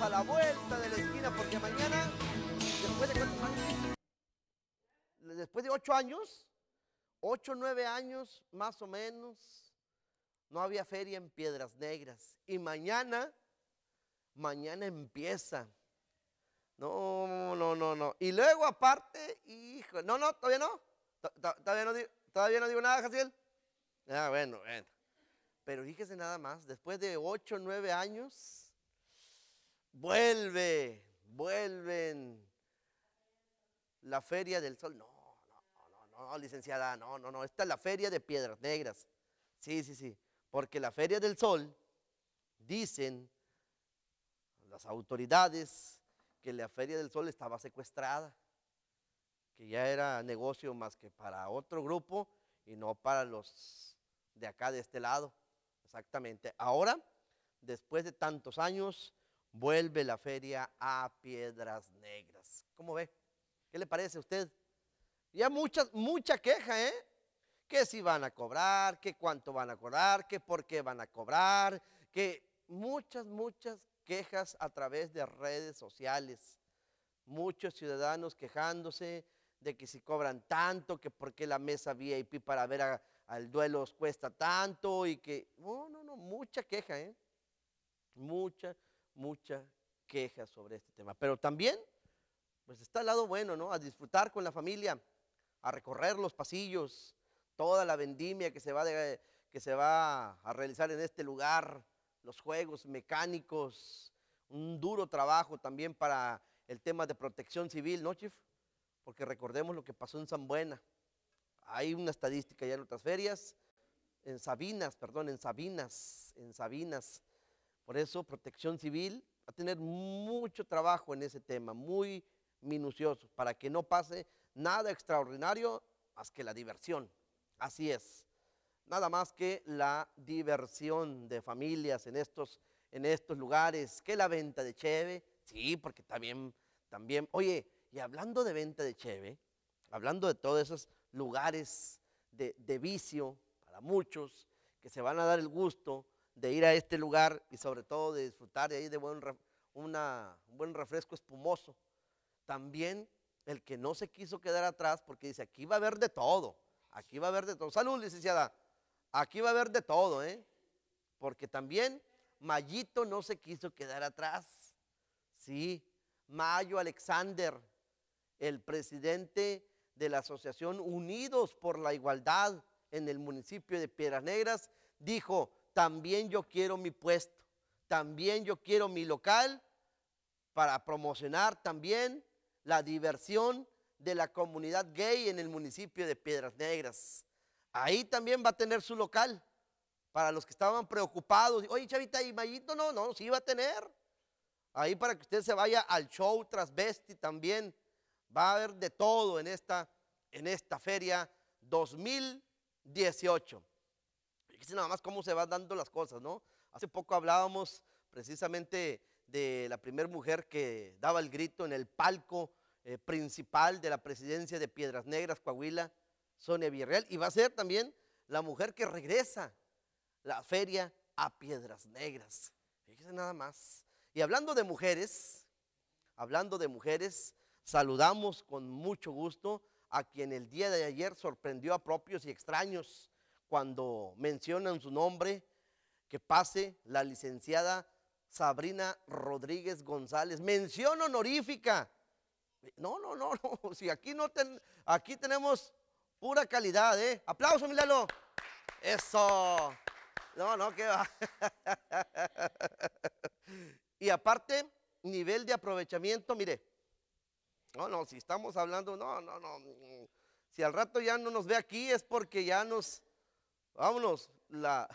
A la vuelta de la esquina porque mañana, después de cuántos años? Después de ocho años, ocho, nueve años más o menos, no había feria en Piedras Negras. Y mañana, mañana empieza. No, no, no, no. Y luego aparte, hijo, no, no, todavía no. Todavía no, todavía no digo nada, Jaciel. Ah, bueno, bueno. Pero fíjese nada más, después de ocho, nueve años, vuelve, vuelven la Feria del Sol. No, no, no, no, licenciada, no, no, no, esta es la Feria de Piedras Negras. Sí, sí, sí, porque la Feria del Sol, dicen las autoridades, que la Feria del Sol estaba secuestrada, que ya era negocio más que para otro grupo y no para los de acá, de este lado. Exactamente. Ahora, después de tantos años, vuelve la feria a Piedras Negras. ¿Cómo ve? ¿Qué le parece a usted? Ya mucha, mucha queja, ¿eh? Que si van a cobrar, que cuánto van a cobrar, que por qué van a cobrar, que muchas, muchas quejas a través de redes sociales. Muchos ciudadanos quejándose de que si cobran tanto, que por qué la mesa VIP para ver al duelo cuesta tanto y que, no, no, no, mucha queja, ¿eh? Mucha, mucha queja sobre este tema. Pero también, pues está al lado bueno, ¿no? A disfrutar con la familia, a recorrer los pasillos, toda la vendimia que se va, que se va a realizar en este lugar, los juegos mecánicos, un duro trabajo también para el tema de protección civil, ¿no, Chief? Porque recordemos lo que pasó en San Buena hay una estadística ya en otras ferias, en Sabinas, perdón, en Sabinas, en Sabinas. Por eso Protección Civil va a tener mucho trabajo en ese tema, muy minucioso, para que no pase nada extraordinario más que la diversión. Así es. Nada más que la diversión de familias en estos, en estos lugares, que la venta de cheve, sí, porque también, también, oye, y hablando de venta de cheve, hablando de todas esas lugares de, vicio para muchos que se van a dar el gusto de ir a este lugar y sobre todo de disfrutar de ahí de buen, un buen refresco espumoso. También el que no se quiso quedar atrás porque dice, aquí va a haber de todo, aquí va a haber de todo. Salud, licenciada, aquí va a haber de todo, ¿eh? Porque también Mayito no se quiso quedar atrás. Sí, Mayo Alexander, el presidente de la Asociación Unidos por la Igualdad en el municipio de Piedras Negras, dijo, también yo quiero mi puesto, también yo quiero mi local para promocionar también la diversión de la comunidad gay en el municipio de Piedras Negras. Ahí también va a tener su local para los que estaban preocupados. Oye, Chavita, ¿y Mayito? No, no, sí va a tener. Ahí para que usted se vaya al show Transvesti también Va a haber de todo en esta, en esta feria 2018. Fíjense nada más cómo se van dando las cosas, ¿no? Hace poco hablábamos precisamente de la primera mujer que daba el grito en el palco eh, principal de la presidencia de Piedras Negras, Coahuila, Sonia Villarreal, y va a ser también la mujer que regresa la feria a Piedras Negras. Fíjense nada más. Y hablando de mujeres, hablando de mujeres, Saludamos con mucho gusto a quien el día de ayer sorprendió a propios y extraños cuando mencionan su nombre, que pase la licenciada Sabrina Rodríguez González. Mención honorífica. No, no, no, no. Si aquí no ten, aquí tenemos pura calidad, ¿eh? Aplauso, Milalo. Eso. No, no, qué va. y aparte, nivel de aprovechamiento, mire, no, no, si estamos hablando, no, no, no. Si al rato ya no nos ve aquí es porque ya nos, vámonos, la,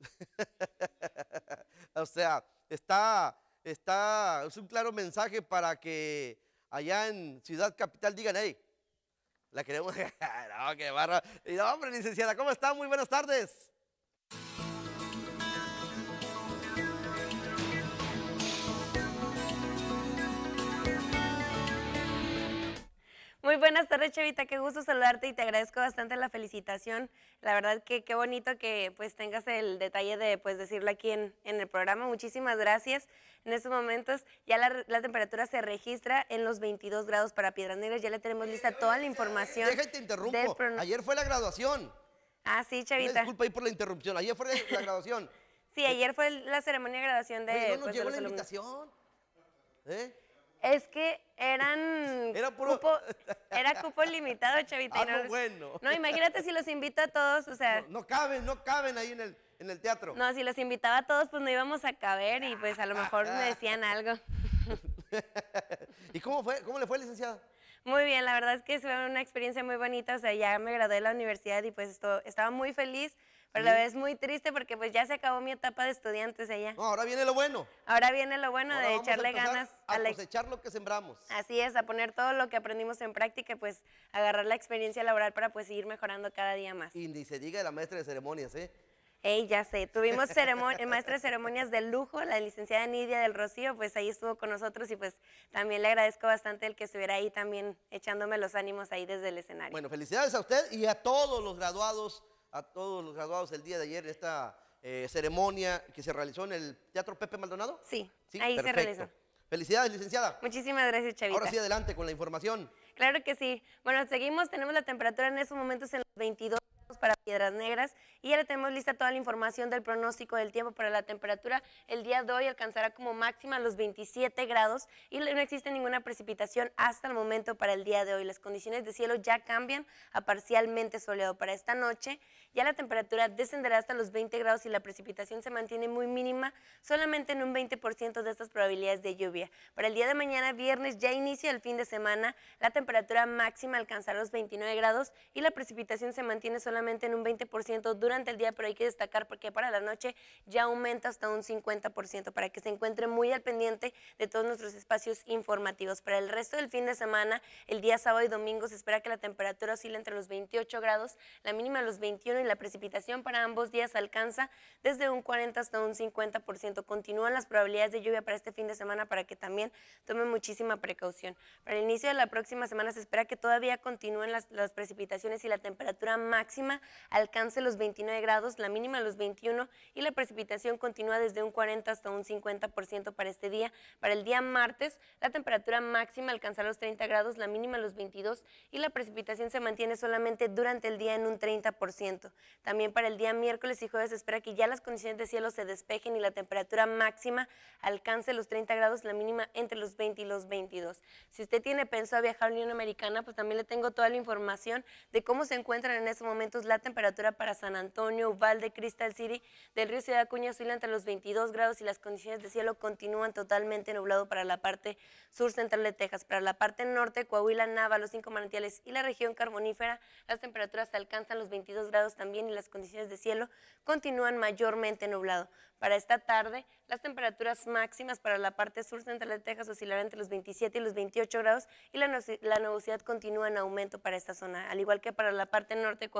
o sea, está, está, es un claro mensaje para que allá en Ciudad Capital digan, hey, la queremos, no, qué barra. Hombre, licenciada, ¿cómo está? Muy buenas tardes. Muy buenas tardes, Chavita. Qué gusto saludarte y te agradezco bastante la felicitación. La verdad que qué bonito que pues tengas el detalle de pues decirlo aquí en, en el programa. Muchísimas gracias. En estos momentos ya la, la, temperatura se registra en los 22 grados para Piedras Negras. Ya le tenemos lista toda la información. Déjate, te interrumpo. Ayer fue la graduación. Ah, sí, Chavita. disculpa ahí por la interrupción. Ayer fue la graduación. sí, ayer fue la ceremonia de graduación de, Oye, ¿no nos pues, llegó de los la alumnos. invitación? ¿Eh? Es que eran Era puro- cupo, era cupo limitado, Chavita. y Ah, no no, bueno. No, imagínate si los invito a todos, o sea, No, no caben, no caben ahí en el, en el teatro. no, si los invitaba a todos, pues no íbamos a caber y pues a lo mejor me decían algo. ¿Y cómo fue? ¿Cómo le fue, licenciada? Muy bien, la verdad es que fue una experiencia muy bonita, o sea, ya me gradué de la universidad y pues esto, estaba muy feliz, pero a la vez muy triste porque pues ya se acabó mi etapa de estudiantes allá. No, ahora viene lo bueno. Ahora viene lo bueno Ahora de a echarle ganas a la ex- cosechar lo que sembramos. Así es, a poner todo lo que aprendimos en práctica y pues agarrar la experiencia laboral para pues seguir mejorando cada día más. Y ni se diga de la maestra de ceremonias, ¿eh? Ey, ya sé, tuvimos maestra de ceremonias de lujo, la licenciada Nidia del Rocío, pues ahí estuvo con nosotros y pues también le agradezco bastante el que estuviera ahí también echándome los ánimos ahí desde el escenario. Bueno, felicidades a usted y a todos los graduados, a todos los graduados el día de ayer esta eh, ceremonia que se realizó en el Teatro Pepe Maldonado. sí, ahí se perfecto. realizó. Felicidades, licenciada. Muchísimas gracias, Chavita. Ahora sí, adelante con la información. Claro que sí. Bueno, seguimos, tenemos la temperatura en estos momentos en los 22 grados para Piedras Negras y ya le tenemos lista toda la información del pronóstico del tiempo para la temperatura. El día de hoy alcanzará como máxima los 27 grados y no existe ninguna precipitación hasta el momento para el día de hoy. Las condiciones de cielo ya cambian a parcialmente soleado para esta noche. Ya la temperatura descenderá hasta los 20 grados y la precipitación se mantiene muy mínima, solamente en un 20% de estas probabilidades de lluvia. Para el día de mañana, viernes, ya inicia el fin de semana, la temperatura máxima alcanzará los 29 grados y la precipitación se mantiene solamente en un 20% durante el día, pero hay que destacar porque para la noche ya aumenta hasta un 50% para que se encuentre muy al pendiente de todos nuestros espacios informativos. Para el resto del fin de semana, el día sábado y domingo se espera que la temperatura oscile entre los 28 grados, la mínima los 21 y la precipitación para ambos días alcanza desde un 40 hasta un 50%. Continúan las probabilidades de lluvia para este fin de semana para que también tomen muchísima precaución. Para el inicio de la próxima semana se espera que todavía continúen las, las precipitaciones y la temperatura máxima alcance los 29 grados, la mínima los 21 y la precipitación continúa desde un 40 hasta un 50% para este día. Para el día martes, la temperatura máxima alcanzará los 30 grados, la mínima los 22 y la precipitación se mantiene solamente durante el día en un 30%. También para el día miércoles y jueves espera que ya las condiciones de cielo se despejen y la temperatura máxima alcance los 30 grados, la mínima entre los 20 y los 22. Si usted tiene pensado viajar a Unión Americana, pues también le tengo toda la información de cómo se encuentran en estos momentos la temperatura para San Antonio, Uvalde, Crystal City, del río Ciudad Acuña oscila entre los 22 grados y las condiciones de cielo continúan totalmente nublado para la parte sur central de Texas. Para la parte norte, Coahuila, Nava, los cinco manantiales y la región carbonífera, las temperaturas alcanzan los 22 grados también y las condiciones de cielo continúan mayormente nublado. Para esta tarde, las temperaturas máximas para la parte sur central de Texas oscilarán entre los 27 y los 28 grados y la, la nubosidad continúa en aumento para esta zona. Al igual que para la parte norte de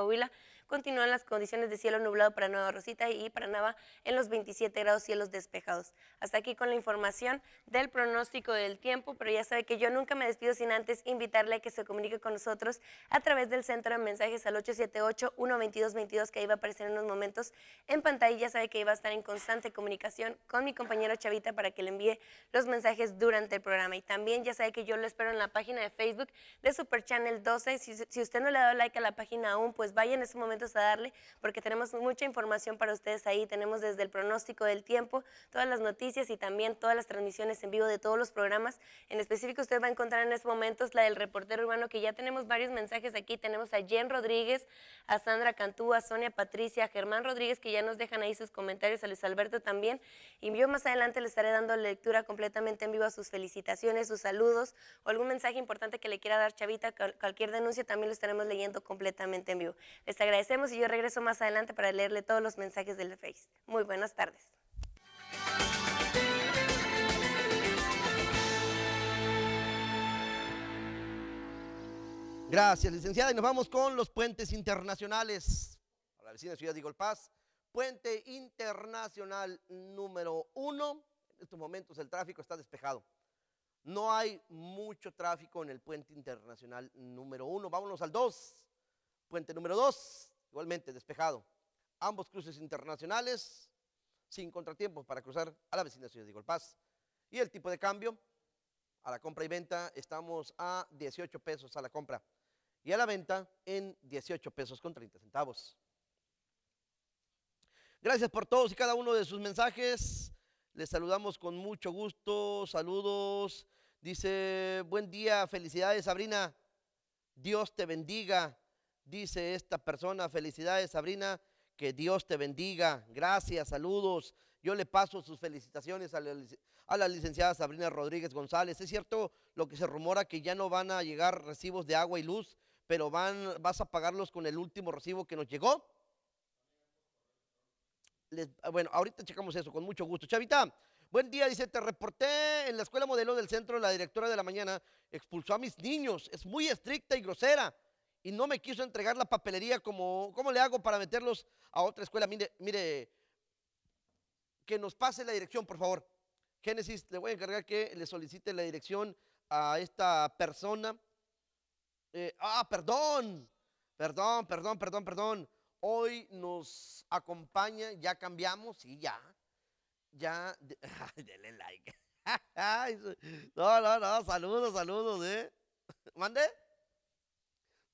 Continúan las condiciones de cielo nublado para Nueva Rosita y para Nava en los 27 grados cielos despejados. Hasta aquí con la información del pronóstico del tiempo, pero ya sabe que yo nunca me despido sin antes invitarle a que se comunique con nosotros a través del centro de mensajes al 878-122-22 que ahí va a aparecer en unos momentos en pantalla. Ya sabe que iba a estar en constante comunicación con mi compañero Chavita para que le envíe los mensajes durante el programa. Y también ya sabe que yo lo espero en la página de Facebook de Super Channel 12. Si, si usted no le ha dado like a la página aún, pues vaya en estos momentos a darle porque tenemos mucha información para ustedes ahí. Tenemos desde el pronóstico del tiempo, todas las noticias y también todas las transmisiones en vivo de todos los programas. En específico usted va a encontrar en estos momentos la del reportero urbano que ya tenemos varios mensajes aquí. Tenemos a Jen Rodríguez, a Sandra Cantú, a Sonia Patricia, a Germán Rodríguez que ya nos dejan ahí sus comentarios, a Luis Alberto también. Y yo más adelante le estaré dando lectura completamente en vivo a sus felicitaciones, sus saludos o algún mensaje importante que le quiera dar Chavita, cual- cualquier denuncia también lo estaremos leyendo completamente en vivo. Les agradecemos y yo regreso más adelante para leerle todos los mensajes del Face. Muy buenas tardes. Gracias, licenciada. Y nos vamos con los puentes internacionales. A la vecina ciudad de Pass, puente internacional número uno. En estos momentos el tráfico está despejado. No hay mucho tráfico en el puente internacional número uno. Vámonos al dos. Puente número dos, igualmente despejado. Ambos cruces internacionales sin contratiempos para cruzar a la vecina ciudad de Igualpaz. Y el tipo de cambio, a la compra y venta estamos a 18 pesos a la compra y a la venta en 18 pesos con 30 centavos. Gracias por todos y cada uno de sus mensajes. Les saludamos con mucho gusto. Saludos. Dice, buen día, felicidades Sabrina. Dios te bendiga. Dice esta persona, felicidades Sabrina, que Dios te bendiga. Gracias, saludos. Yo le paso sus felicitaciones a la, licenciada Sabrina Rodríguez González. Es cierto lo que se rumora que ya no van a llegar recibos de agua y luz, pero van, vas a pagarlos con el último recibo que nos llegó. Ah, bueno, ahorita checamos eso, con mucho gusto. Chavita, buen día, dice, te reporté en la escuela modelo del centro, la directora de la mañana expulsó a mis niños, es muy estricta y grosera y no me quiso entregar la papelería como, ¿cómo le hago para meterlos a otra escuela? Mire, mire, que nos pase la dirección, por favor. Génesis, le voy a encargar que le solicite la dirección a esta persona. Eh, ah, perdón, perdón, perdón, perdón, perdón. Hoy nos acompaña, ya cambiamos, sí, ya. Ya, denle like. no, no, no, saludos, saludos, ¿eh? ¿Mande?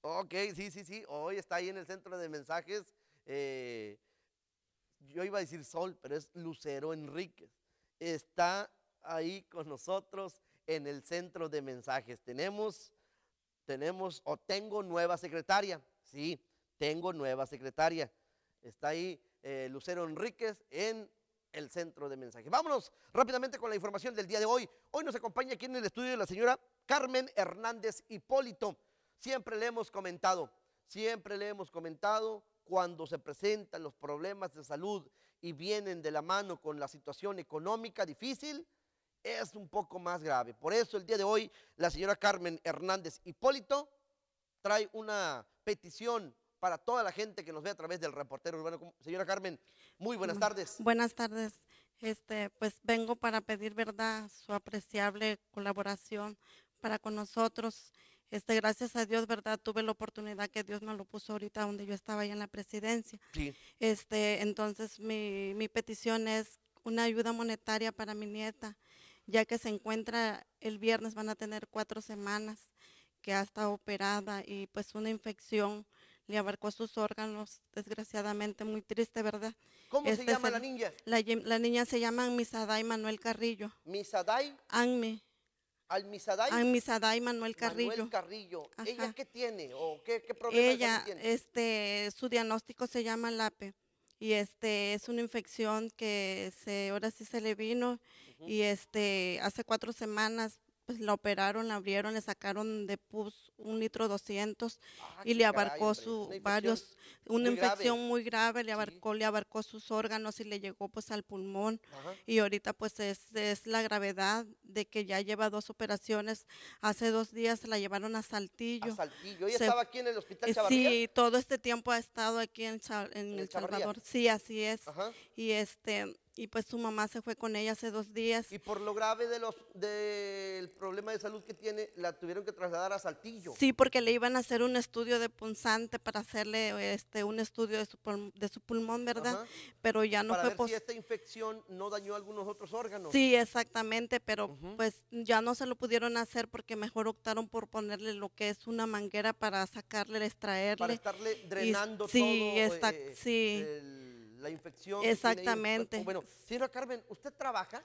Ok, sí, sí, sí. Hoy está ahí en el centro de mensajes. Eh, yo iba a decir Sol, pero es Lucero Enríquez. Está ahí con nosotros en el centro de mensajes. Tenemos, tenemos, o tengo nueva secretaria. Sí, tengo nueva secretaria. Está ahí eh, Lucero Enríquez en el centro de mensajes. Vámonos rápidamente con la información del día de hoy. Hoy nos acompaña aquí en el estudio la señora Carmen Hernández Hipólito. Siempre le hemos comentado, siempre le hemos comentado cuando se presentan los problemas de salud y vienen de la mano con la situación económica difícil, es un poco más grave. Por eso el día de hoy la señora Carmen Hernández Hipólito trae una petición para toda la gente que nos ve a través del reportero urbano. Señora Carmen, muy buenas tardes. Buenas tardes. Este, pues vengo para pedir verdad su apreciable colaboración para con nosotros este, gracias a Dios, ¿verdad? Tuve la oportunidad que Dios me lo puso ahorita donde yo estaba ahí en la presidencia. Sí. Este, entonces mi, mi petición es una ayuda monetaria para mi nieta, ya que se encuentra el viernes, van a tener cuatro semanas que ha estado operada y pues una infección le abarcó sus órganos, desgraciadamente, muy triste, ¿verdad? ¿Cómo se este llama la niña? La, la, niña se llama Misaday Manuel Carrillo. ¿Misaday? Anme. Almisaday. Almisaday Manuel Carrillo. Manuel Carrillo. ¿Ella qué tiene o qué, qué problema Ella, este, su diagnóstico se llama LAPE y este es una infección que se, ahora sí se le vino y este hace cuatro semanas pues la operaron, la abrieron, le sacaron de pus un litro doscientos ah, y le abarcó su varios, una infección muy grave, le abarcó, le abarcó sus órganos y le llegó pues al pulmón. Y ahorita pues es, es, la gravedad de que ya lleva dos operaciones. Hace dos días la llevaron a Saltillo. A Saltillo. ¿Ella estaba aquí en el hospital Chavarría? Sí, todo este tiempo ha estado aquí en, en, El Salvador. Sí, así es. Y este y pues su mamá se fue con ella hace dos días. Y por lo grave de los del problema de salud que tiene, la tuvieron que trasladar a Saltillo. Sí, porque le iban a hacer un estudio de punzante para hacerle este un estudio de su, de su pulmón, ¿verdad? Pero ya no para fue ver si esta infección no dañó algunos otros órganos. Sí, exactamente, pero pues ya no se lo pudieron hacer porque mejor optaron por ponerle lo que es una manguera para sacarle, extraerle. Para estarle drenando sí, todo. Está, eh, sí, la infección. Exactamente. Bueno, señora Carmen, ¿usted trabaja?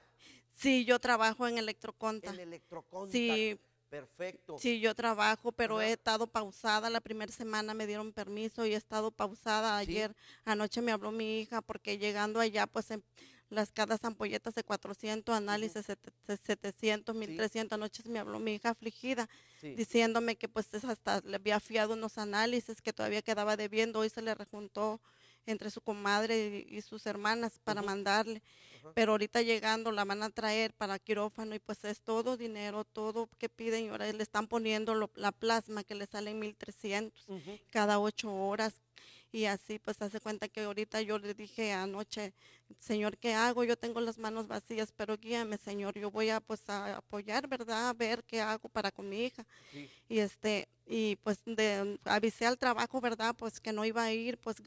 Sí, yo trabajo en Electroconta. En Electroconta. Sí. Perfecto. Sí, yo trabajo, pero he estado pausada. La primera semana me dieron permiso y he estado pausada. Ayer anoche me habló mi hija porque llegando allá, pues em, las cada ampolletas de 400, análisis de 700, 1300. Anoche me habló mi hija afligida, diciéndome que pues hasta le había fiado unos análisis que todavía quedaba debiendo. Hoy se le rejuntó entre su comadre y, sus hermanas para mandarle. Pero ahorita llegando la van a traer para quirófano y pues es todo dinero, todo que piden y ahora le están poniendo la plasma que le sale en 1300 cada ocho horas Y así pues hace cuenta que ahorita yo le dije anoche, Señor, ¿qué hago? Yo tengo las manos vacías, pero guíame, Señor, yo voy a pues a apoyar, ¿verdad? A ver qué hago para con mi hija. Y este, y pues de, avisé al trabajo, ¿verdad? Pues que no iba a ir, pues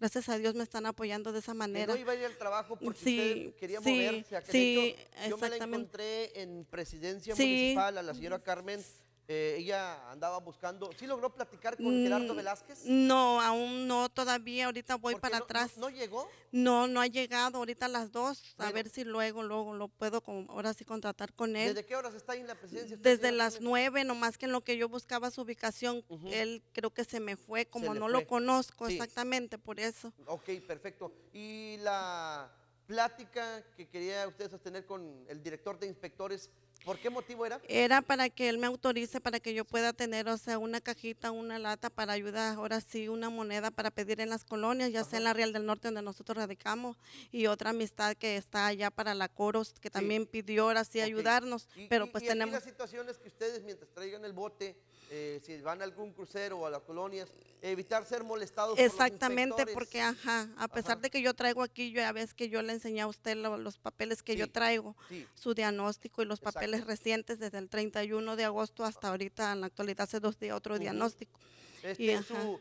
gracias a Dios me están apoyando de esa manera. Que no iba a ir al trabajo porque sí, quería moverse. sí, yo me la encontré en presidencia municipal a la señora Carmen eh, ella andaba buscando. ¿Sí logró platicar con Gerardo mm, Velázquez? No, aún no, todavía. Ahorita voy para atrás. No, llegó? No, no ha llegado. Ahorita a las dos. a ver si luego, luego lo puedo ahora sí contratar con él. ¿Desde qué horas está ahí en la presidencia? Desde las nueve, nomás que en lo que yo buscaba su ubicación, él creo que se me fue, como no lo conozco exactamente, por eso. Ok, perfecto. ¿Y la plática que quería usted sostener con el director de inspectores? ¿Por qué motivo era? Era para que él me autorice para que yo pueda tener, o sea, una cajita, una lata para ayudar, ahora sí, una moneda para pedir en las colonias, ya sea en la Real del Norte donde nosotros radicamos, y otra amistad que está allá para la Coros, que también pidió ahora sí ayudarnos, pero pues tenemos... las situaciones que ustedes mientras traigan el bote, eh, si van a algún crucero o a las colonias, evitar ser molestados Exactamente, porque ajá, a pesar de que yo traigo aquí, yo ya ves que yo le enseñé a usted los papeles que yo traigo, su diagnóstico y los papeles recientes desde el 31 de agosto hasta ahorita, en la actualidad hace dos días otro diagnóstico. Este, su,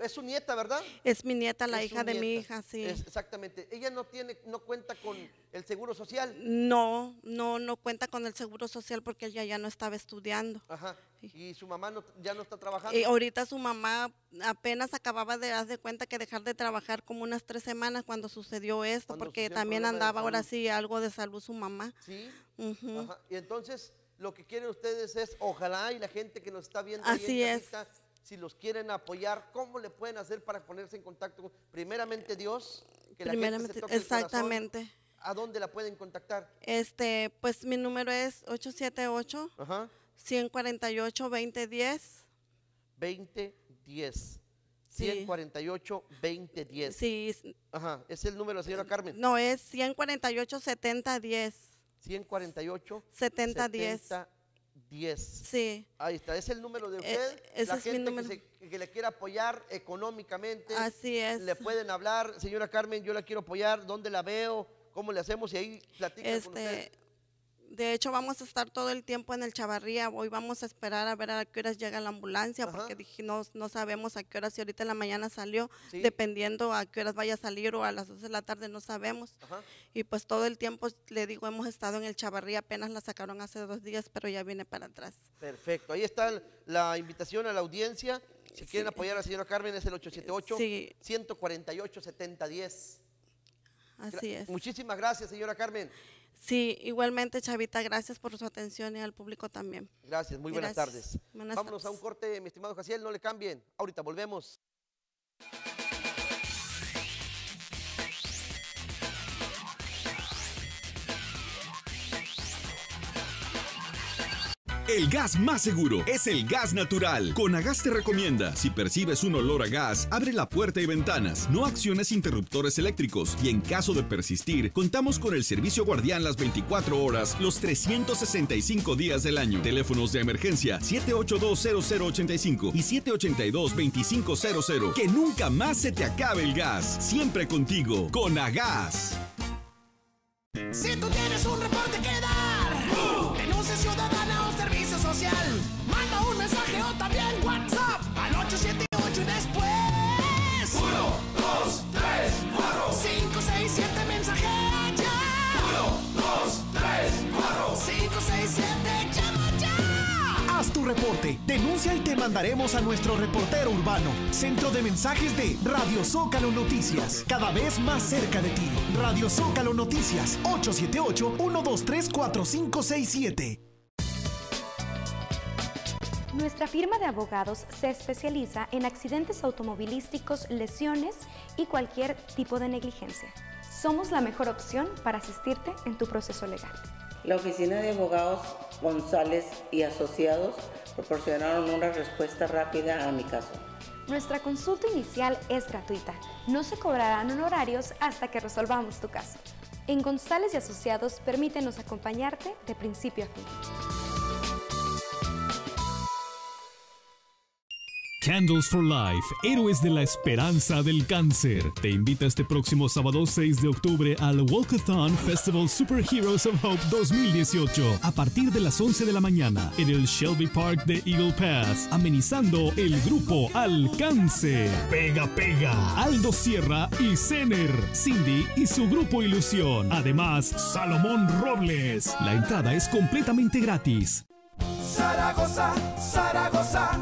es su nieta, ¿verdad? Es mi nieta, la hija de mi hija, sí. exactamente. Ella no tiene, no cuenta con el seguro social. No, no, no cuenta con el seguro social porque ella ya no estaba estudiando. Ajá. Y su mamá ya no está trabajando. Y ahorita su mamá apenas acababa de dar de cuenta que dejar de trabajar como unas tres semanas cuando sucedió esto, porque también andaba ahora sí algo de salud su mamá. Sí. Ajá. Y entonces lo que quieren ustedes es, ojalá y la gente que nos está viendo Así ahí es si los quieren apoyar, ¿cómo le pueden hacer para ponerse en contacto con, primeramente Dios, que la gente se exactamente. ¿A dónde la pueden contactar? Este, pues mi número es 878 148 2010 2010. 148 2010. Sí. Ajá, es el número, señora Carmen. No, es 148 7010. 148 7010. 10. Sí. Ahí está, es el número de eh, usted. ese la gente mi número. Que, le quiera apoyar económicamente. Así es. Le pueden hablar, señora Carmen, yo la quiero apoyar, ¿dónde la veo? ¿Cómo le hacemos? Y ahí platican con este, usted. De hecho, vamos a estar todo el tiempo en el Chavarría. Hoy vamos a esperar a ver a qué horas llega la ambulancia, porque dije, no, sabemos a qué horas, si ahorita en la mañana salió, dependiendo a qué horas vaya a salir o a las 12 de la tarde, no sabemos. Y pues todo el tiempo, le digo, hemos estado en el Chavarría, apenas la sacaron hace dos días, pero ya viene para atrás. Perfecto, ahí está la invitación a la audiencia. Si quieren apoyar a la señora Carmen, es el 878-148-7010. Así es. Muchísimas gracias, señora Carmen. Sí, igualmente, Chavita, gracias por su atención y al público también. Gracias, muy buenas tardes. Vámonos a un corte, mi estimado Jaciel, no le cambien. Ahorita volvemos. El gas más seguro es el gas natural. Conagas te recomienda, si percibes un olor a gas, abre la puerta y ventanas, no acciones interruptores eléctricos y en caso de persistir, contamos con el servicio guardián las 24 horas, los 365 días del año. Teléfonos de emergencia 7820085 y 782-2500. Que nunca más se te acabe el gas. Siempre contigo, Conagas. Si tú tienes un reporte que dar, denuncia ciudadana Manda un mensaje o también WhatsApp al 878 y después. 1, 2, 3, 4, 5, 6, 7 mensajes ya. 1, 2, 3, 4, 5, 6, 7, llama ya. Haz tu reporte, denuncia y te mandaremos a nuestro reportero urbano. Centro de mensajes de Radio Zócalo Noticias, cada vez más cerca de ti. Radio Zócalo Noticias, 878 123 4567. Nuestra firma de abogados se especializa en accidentes automovilísticos, lesiones y cualquier tipo de negligencia. Somos la mejor opción para asistirte en tu proceso legal. La oficina de abogados González y Asociados proporcionaron una respuesta rápida a mi caso. Nuestra consulta inicial es gratuita. No se cobrarán honorarios hasta que resolvamos tu caso. En González y Asociados permítenos acompañarte de principio a fin. Candles for Life, héroes de la esperanza del cáncer. Te invita este próximo sábado 6 de octubre al Walkathon Festival Superheroes of Hope 2018 a partir de las 11 de la mañana en el Shelby Park de Eagle Pass, amenizando el grupo Alcance. Pega, pega. Aldo Sierra y Zener, Cindy y su grupo Ilusión. Además, Salomón Robles. La entrada es completamente gratis. Zaragoza, Zaragoza,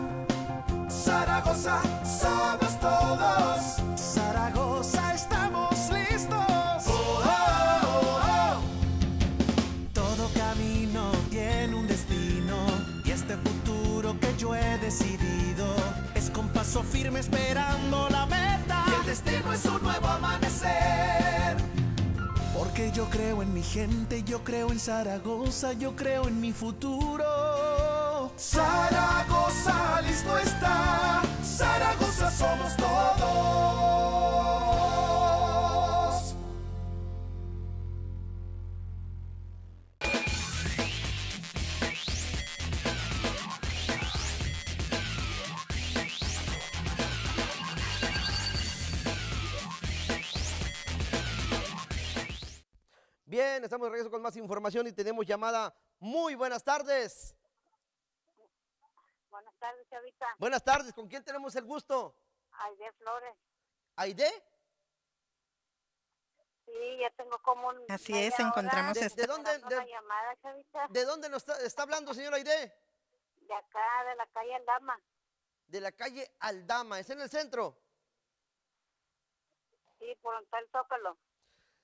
Zaragoza, somos todos. Zaragoza, estamos listos. Oh, oh, oh. Todo camino tiene un destino y este futuro que yo he decidido es con paso firme esperando gente, yo creo en Zaragoza, yo creo en mi futuro. Zaragoza, listo está. Zaragoza somos todos. Bien, estamos de regreso con más información y tenemos llamada. Muy buenas tardes. Buenas tardes, Chavita. Buenas tardes, ¿con quién tenemos el gusto? Aide Flores. ¿Aide? Sí, ya tengo como un. Así es, encontramos ¿De, este- de dónde, de, llamada, Chavita. de dónde nos está, está hablando, señora Aide? De acá, de la calle Aldama. De la calle Aldama, ¿es en el centro? Sí, por donde está el Zócalo.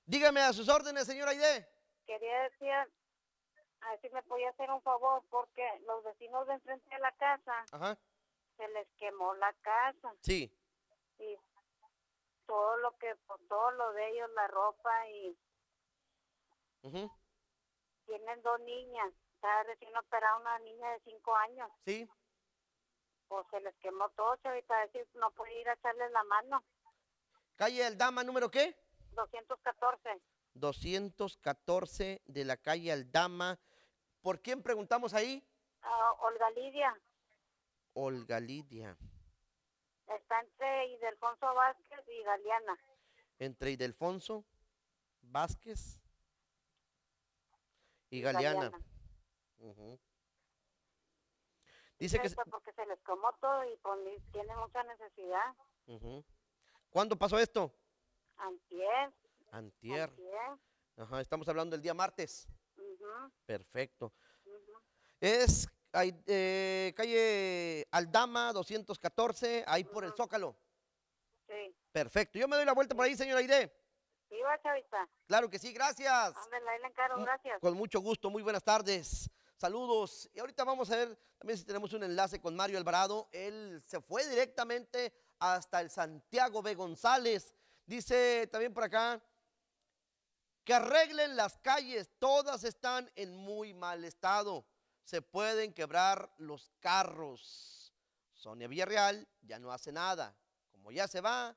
Dígame a sus órdenes, señora Aide. Quería decir, a ver si me podía hacer un favor, porque los vecinos de enfrente de la casa Ajá, se les quemó la casa. sí. Y todo lo que, pues, todo lo de ellos, la ropa y ujú, tienen dos niñas. Está recién operada una niña de cinco años. Sí. Pues se les quemó todo, Chavita. A ver si no puede ir a echarles la mano. Calle Aldama, ¿número qué? 214. 214 de la calle Aldama. ¿Por quién preguntamos ahí? Ah, Olga Lidia. Olga Lidia. Está entre Idelfonso Vázquez y Galeana. Entre Idelfonso Vázquez y Y Galeana. Dice que... Esto porque se les quemó todo y pues, tienen mucha necesidad. ujú. ¿Cuándo pasó esto? Antier. Antier. Antier. Ajá, estamos hablando del día martes. Perfecto. Es eh, calle Aldama 214, ahí por el Zócalo. Sí. Perfecto. Yo me doy la vuelta por ahí, señora Aide. Sí, va, chavita. Claro que sí, gracias. Ándale, ahí le encargo, gracias. Con mucho gusto, muy buenas tardes. Saludos. Y ahorita vamos a ver también si tenemos un enlace con Mario Alvarado. Él se fue directamente hasta el Santiago B. González. Dice también por acá que arreglen las calles. Todas están en muy mal estado. Se pueden quebrar los carros. Sonia Villarreal ya no hace nada. Como ya se va,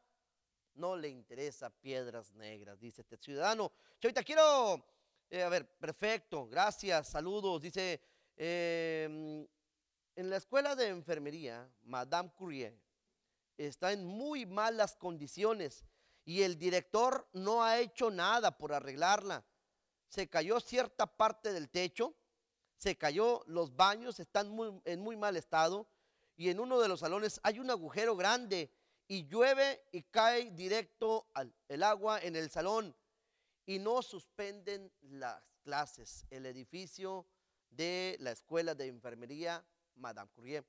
no le interesa piedras negras, dice este ciudadano. Yo ahorita quiero, eh, a ver, perfecto, gracias, saludos. Dice, eh, en la escuela de enfermería, Madame Courier está en muy malas condiciones y el director no ha hecho nada por arreglarla. Se cayó cierta parte del techo, se cayó, los baños están en muy mal estado y en uno de los salones hay un agujero grande y llueve y cae directo al, el agua en el salón y no suspenden las clases. El edificio de la escuela de enfermería Madame Courier.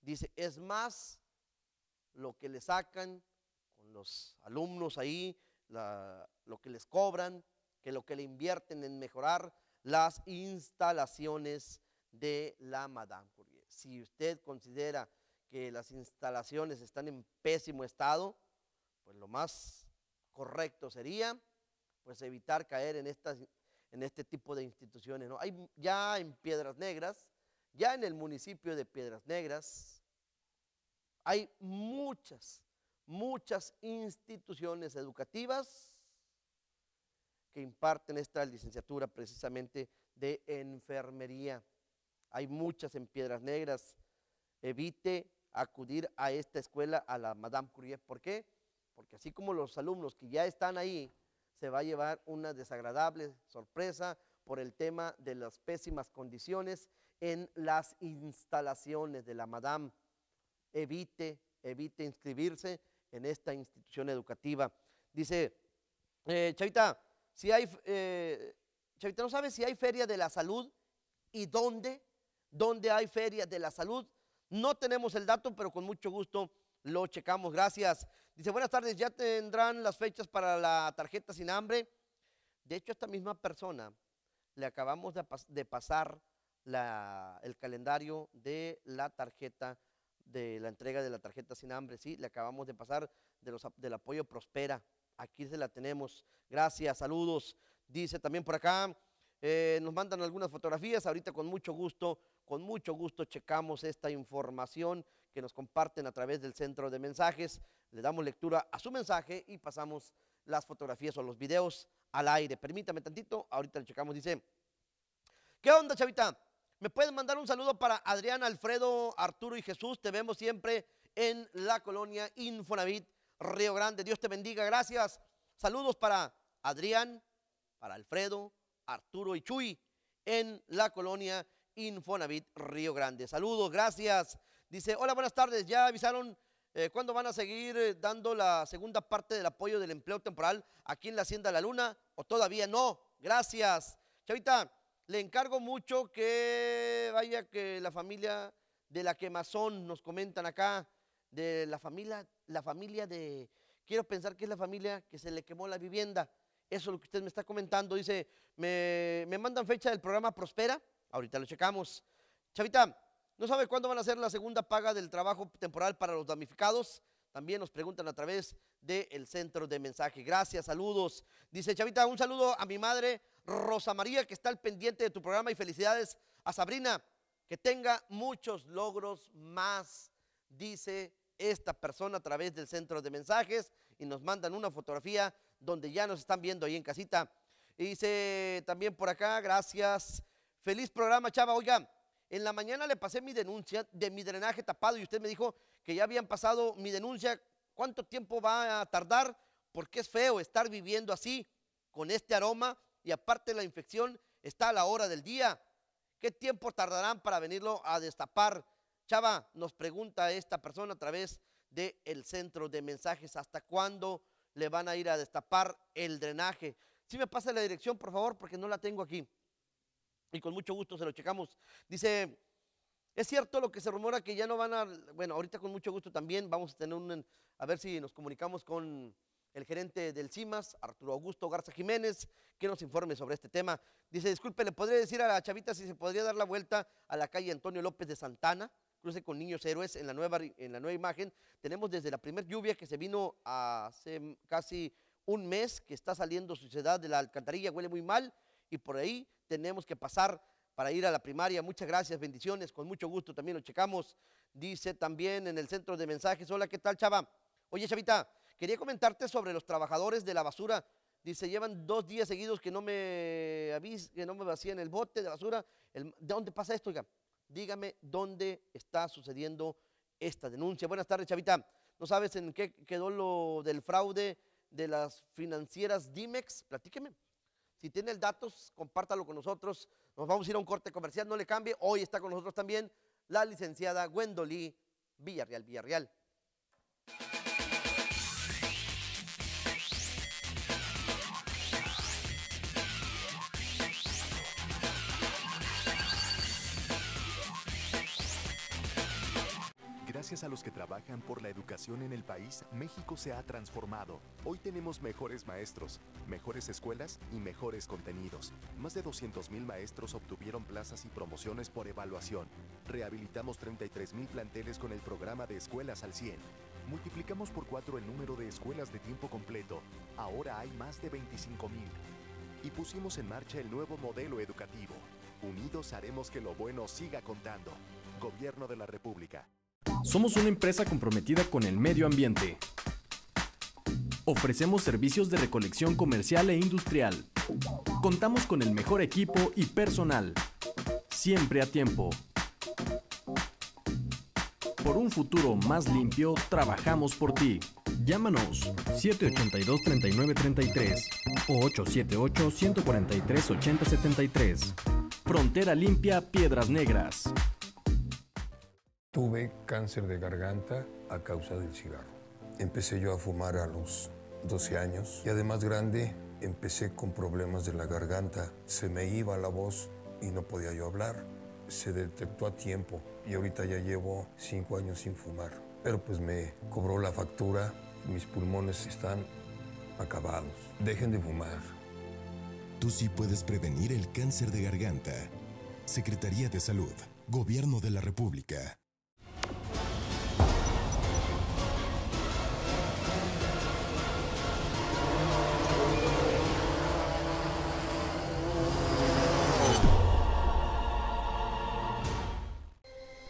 Dice, es más lo que le sacan los alumnos ahí, lo que les cobran, que lo que le invierten en mejorar las instalaciones de la Madame Courier. Si usted considera que las instalaciones están en pésimo estado, pues lo más correcto sería pues evitar caer en estas en este tipo de instituciones, ¿no? Hay ya en Piedras Negras, ya en el municipio de Piedras Negras hay muchas muchas instituciones educativas que imparten esta licenciatura precisamente de enfermería. Hay muchas en Piedras Negras. Evite acudir a esta escuela, a la Madame Curie. ¿Por qué? Porque así como los alumnos que ya están ahí, se va a llevar una desagradable sorpresa por el tema de las pésimas condiciones en las instalaciones de la Madame. Evite, evite inscribirse en esta institución educativa. Dice, eh, Chavita, si hay, eh, Chavita, ¿no sabes si hay feria de la salud y dónde? ¿Dónde hay feria de la salud? No tenemos el dato, pero con mucho gusto lo checamos. Gracias. Dice, buenas tardes, ya tendrán las fechas para la tarjeta sin hambre. De hecho, esta misma persona le acabamos de, pasar el calendario de la tarjeta, de la entrega de la tarjeta sin hambre. Sí, le acabamos de pasar de los, del apoyo Prospera. Aquí se la tenemos. Gracias, saludos. Dice también por acá, eh, nos mandan algunas fotografías. Ahorita con mucho gusto, con mucho gusto checamos esta información que nos comparten a través del centro de mensajes. Le damos lectura a su mensaje y pasamos las fotografías o los videos al aire. Permítame tantito, ahorita le checamos. Dice, ¿qué onda, chavita? ¿Me puedes mandar un saludo para Adrián, Alfredo, Arturo y Jesús? Te vemos siempre en la colonia Infonavit, Río Grande. Dios te bendiga, gracias. Saludos para Adrián, para Alfredo, Arturo y Chuy en la colonia Infonavit, Río Grande. Saludos, gracias. Dice, hola, buenas tardes. ¿Ya avisaron eh, cuándo van a seguir eh, dando la segunda parte del apoyo del empleo temporal aquí en la Hacienda La Luna? ¿O todavía no? Gracias. Chavita, le encargo mucho que vaya que la familia de la quemazón nos comentan acá, de la familia, la familia de, quiero pensar que es la familia que se le quemó la vivienda. Eso es lo que usted me está comentando. Dice, me, me mandan fecha del programa Prospera. Ahorita lo checamos. Chavita, ¿No sabe cuándo van a hacer la segunda paga del trabajo temporal para los damnificados? También nos preguntan a través del centro de mensaje. Gracias, saludos. Dice Chavita, un saludo a mi madre Rosa María, que está al pendiente de tu programa y felicidades a Sabrina, que tenga muchos logros más, dice esta persona a través del centro de mensajes y nos mandan una fotografía donde ya nos están viendo ahí en casita. Y dice también por acá, gracias. Feliz programa, Chava. Oiga, en la mañana le pasé mi denuncia de mi drenaje tapado y usted me dijo que ya habían pasado mi denuncia. ¿Cuánto tiempo va a tardar? Porque es feo estar viviendo así, con este aroma y aparte la infección está a la hora del día. ¿Qué tiempo tardarán para venirlo a destapar? Chava, nos pregunta esta persona a través del centro de mensajes, ¿hasta cuándo le van a ir a destapar el drenaje? Si me pasa la dirección, por favor, porque no la tengo aquí y con mucho gusto se lo checamos. Dice, es cierto lo que se rumora que ya no van a, bueno, ahorita con mucho gusto también vamos a tener un, a ver si nos comunicamos con el gerente del CIMAS, Arturo Augusto Garza Jiménez, que nos informe sobre este tema. Dice, disculpe, ¿le podría decir a la chavita si se podría dar la vuelta a la calle Antonio López de Santana? Cruce con Niños Héroes en la nueva, en la nueva imagen. Tenemos desde la primera lluvia que se vino hace casi un mes que está saliendo suciedad de la alcantarilla, huele muy mal y por ahí tenemos que pasar para ir a la primaria. Muchas gracias, bendiciones, con mucho gusto también lo checamos. Dice también en el centro de mensajes, hola, ¿qué tal, chava? Oye, chavita, quería comentarte sobre los trabajadores de la basura. Dice, llevan dos días seguidos que no me avis, que no me vacían el bote de basura. ¿De dónde pasa esto? Dígame dónde está sucediendo esta denuncia. Buenas tardes, chavita. ¿No sabes en qué quedó lo del fraude de las financieras Dimex? Platíqueme. Si tiene el datos, compártalo con nosotros. Nos vamos a ir a un corte comercial, no le cambie. Hoy está con nosotros también la licenciada Gwendolí Villarreal Villarreal. Gracias a los que trabajan por la educación en el país, México se ha transformado. Hoy tenemos mejores maestros, mejores escuelas y mejores contenidos. Más de 200.000 maestros obtuvieron plazas y promociones por evaluación. Rehabilitamos 33.000 planteles con el programa de Escuelas al 100. Multiplicamos por cuatro el número de escuelas de tiempo completo. Ahora hay más de 25.000. Y pusimos en marcha el nuevo modelo educativo. Unidos haremos que lo bueno siga contando. Gobierno de la República. Somos una empresa comprometida con el medio ambiente. Ofrecemos servicios de recolección comercial e industrial. Contamos con el mejor equipo y personal. Siempre a tiempo. Por un futuro más limpio, trabajamos por ti. Llámanos 782-3933 o 878-143-8073. Frontera Limpia Piedras Negras. Tuve cáncer de garganta a causa del cigarro. Empecé yo a fumar a los 12 años y además grande empecé con problemas de la garganta. Se me iba la voz y no podía yo hablar. Se detectó a tiempo y ahorita ya llevo 5 años sin fumar. Pero pues me cobró la factura, mis pulmones están acabados. Dejen de fumar. Tú sí puedes prevenir el cáncer de garganta. Secretaría de Salud, Gobierno de la República.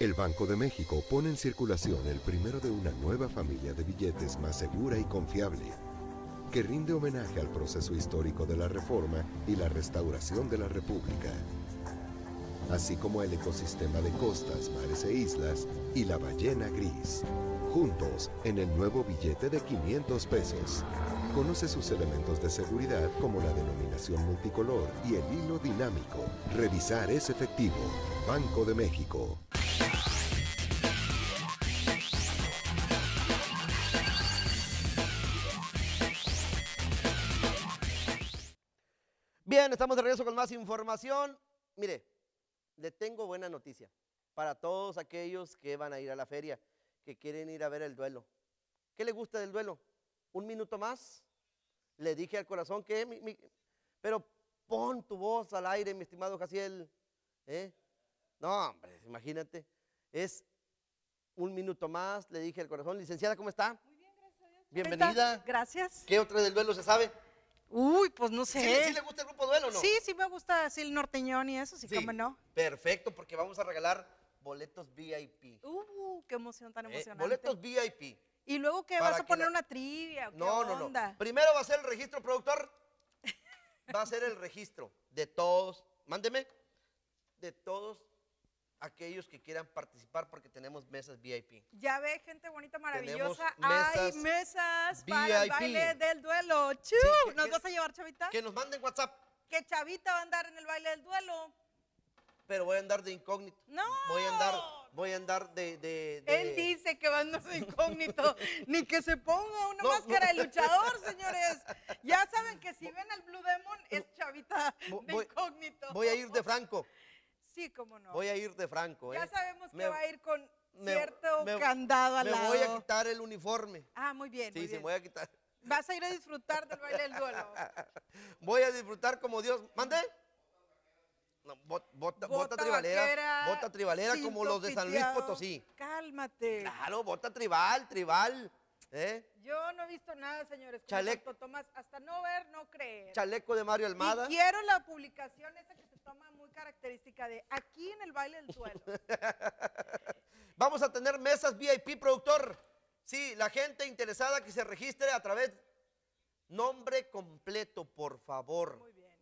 El Banco de México pone en circulación el primero de una nueva familia de billetes más segura y confiable, que rinde homenaje al proceso histórico de la reforma y la restauración de la República, así como el ecosistema de costas, mares e islas y la ballena gris, juntos en el nuevo billete de 500 pesos. Conoce sus elementos de seguridad como la denominación multicolor y el hilo dinámico. Revisar es efectivo. Banco de México. Estamos de regreso con más información. Mire, le tengo buena noticia para todos aquellos que van a ir a la feria, que quieren ir a ver el duelo. ¿Qué le gusta del duelo? ¿Un minuto más? Le dije al corazón que... mi- mi- pero pon tu voz al aire, mi estimado Jaciel. ¿eh? No, hombre, imagínate. Es un minuto más, le dije al corazón. Licenciada, ¿cómo está? Muy bien, gracias a Dios. Bienvenida. Gracias. ¿Qué otra del duelo se sabe? Uy, pues no sé. ¿Sí, le- sí le gusta el grupo duelo o no? Sí, sí me gusta así el norteñón y eso, sí, Sí. cómo no. Perfecto, porque vamos a regalar boletos VIP. Uh, qué emoción tan ¿eh? emocionante. boletos VIP. ¿Y luego qué? ¿Vas a poner la- una trivia? o qué No, no, onda? no. Primero va a ser el registro productor. Va a ser el registro de todos, mándeme, de todos aquellos que quieran participar porque tenemos mesas VIP. Ya ve, gente bonita, maravillosa. Tenemos Hay mesas mesas para el baile del duelo. ¡Chu! ¿Nos que- vas a llevar, Chavita? Que nos manden WhatsApp, Que Chavita va a andar en el baile del duelo. pero voy a andar de incógnito. No. Voy a andar, voy a andar de, de- de- Él dice que va a andar de incógnito. Ni que se ponga una No, máscara no. de luchador, señores. Ya saben que si ven al Blue Demon, es Chavita de incógnito. voy a ir de franco. Sí, cómo no. Voy a ir de franco, ¿eh? Ya sabemos que Me- va a ir con me- cierto me- candado al Me lado. voy a quitar el uniforme. Ah, muy bien, Sí, muy sí, bien. me voy a quitar. Vas a ir a disfrutar del baile del duelo. Voy a disfrutar como Dios. ¿Mande? No, bot- bota, bota Bota tribalera. vaquera, bota tribalera como los de San Luis. Potosí. Cálmate. Claro, bota tribal, tribal. ¿eh? Yo no he visto nada, señores. como Chale- Santo Tomás, hasta no ver, no creer. Chaleco de Mario Almada. Y quiero la publicación esa que se toma muy característica de aquí en el baile del duelo. Vamos a tener mesas VIP, productor. Sí, la gente interesada que se registre a través. Nombre completo, por favor. Muy bien.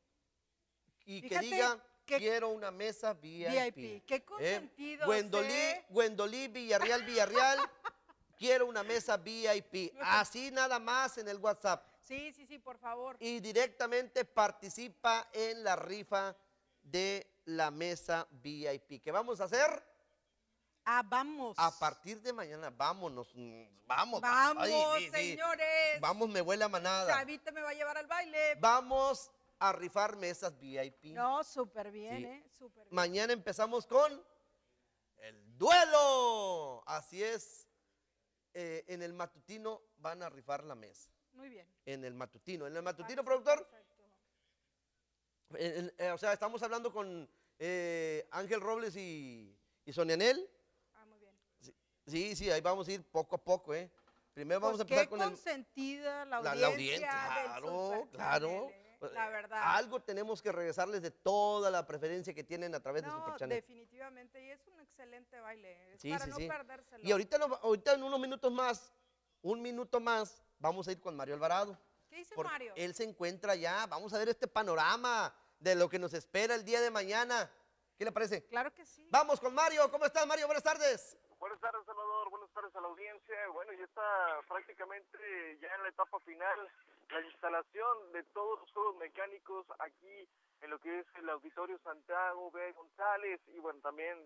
Y que diga, que- quiero una mesa VIP. VIP, qué ¿Eh? consentidos, Gwendolí, ¿eh? Gwendolí, Villarreal, Villarreal. quiero una mesa VIP. Así nada más en el WhatsApp. Sí, sí, sí, por favor. Y directamente participa en la rifa de la mesa VIP. ¿Qué vamos a hacer? Ah, vamos. A partir de mañana, vámonos. mm, Vamos. Vamos, Ay, sí, sí. señores. Vamos, me huele a manada. Chavita me va a llevar al baile. Vamos a rifar mesas VIP. No, súper bien, Sí. ¿eh? Súper bien. Mañana empezamos con el duelo. Así es. Eh, en el matutino van a rifar la mesa. Muy bien. En el matutino. En el matutino, productor. Eh, o sea, estamos hablando con eh, Ángel Robles y, y Sonia Nel. Ah, muy bien. Sí, sí, ahí vamos a ir poco a poco, ¿eh? Primero vamos a Pues empezar qué con el, consentida la audiencia. la audiencia. Claro, claro. ¿eh? La verdad. Algo tenemos que regresarles de toda la preferencia que tienen a través de Super Channel. definitivamente. Y es un excelente baile. Es Sí, para sí, no sí. perdérselo. Y ahorita, no- ahorita en unos minutos más, un minuto más, vamos a ir con Mario Alvarado. ¿Qué dice Mario? Él se encuentra ya. Vamos a ver este panorama de lo que nos espera el día de mañana. ¿Qué le parece? Claro que sí. Vamos con Mario. ¿Cómo estás, Mario? Buenas tardes. Buenas tardes, Salvador. Buenas tardes a la audiencia. Bueno, ya está prácticamente ya en la etapa final la instalación de todos los juegos mecánicos aquí en lo que es el Auditorio Santiago B. González. Y bueno, también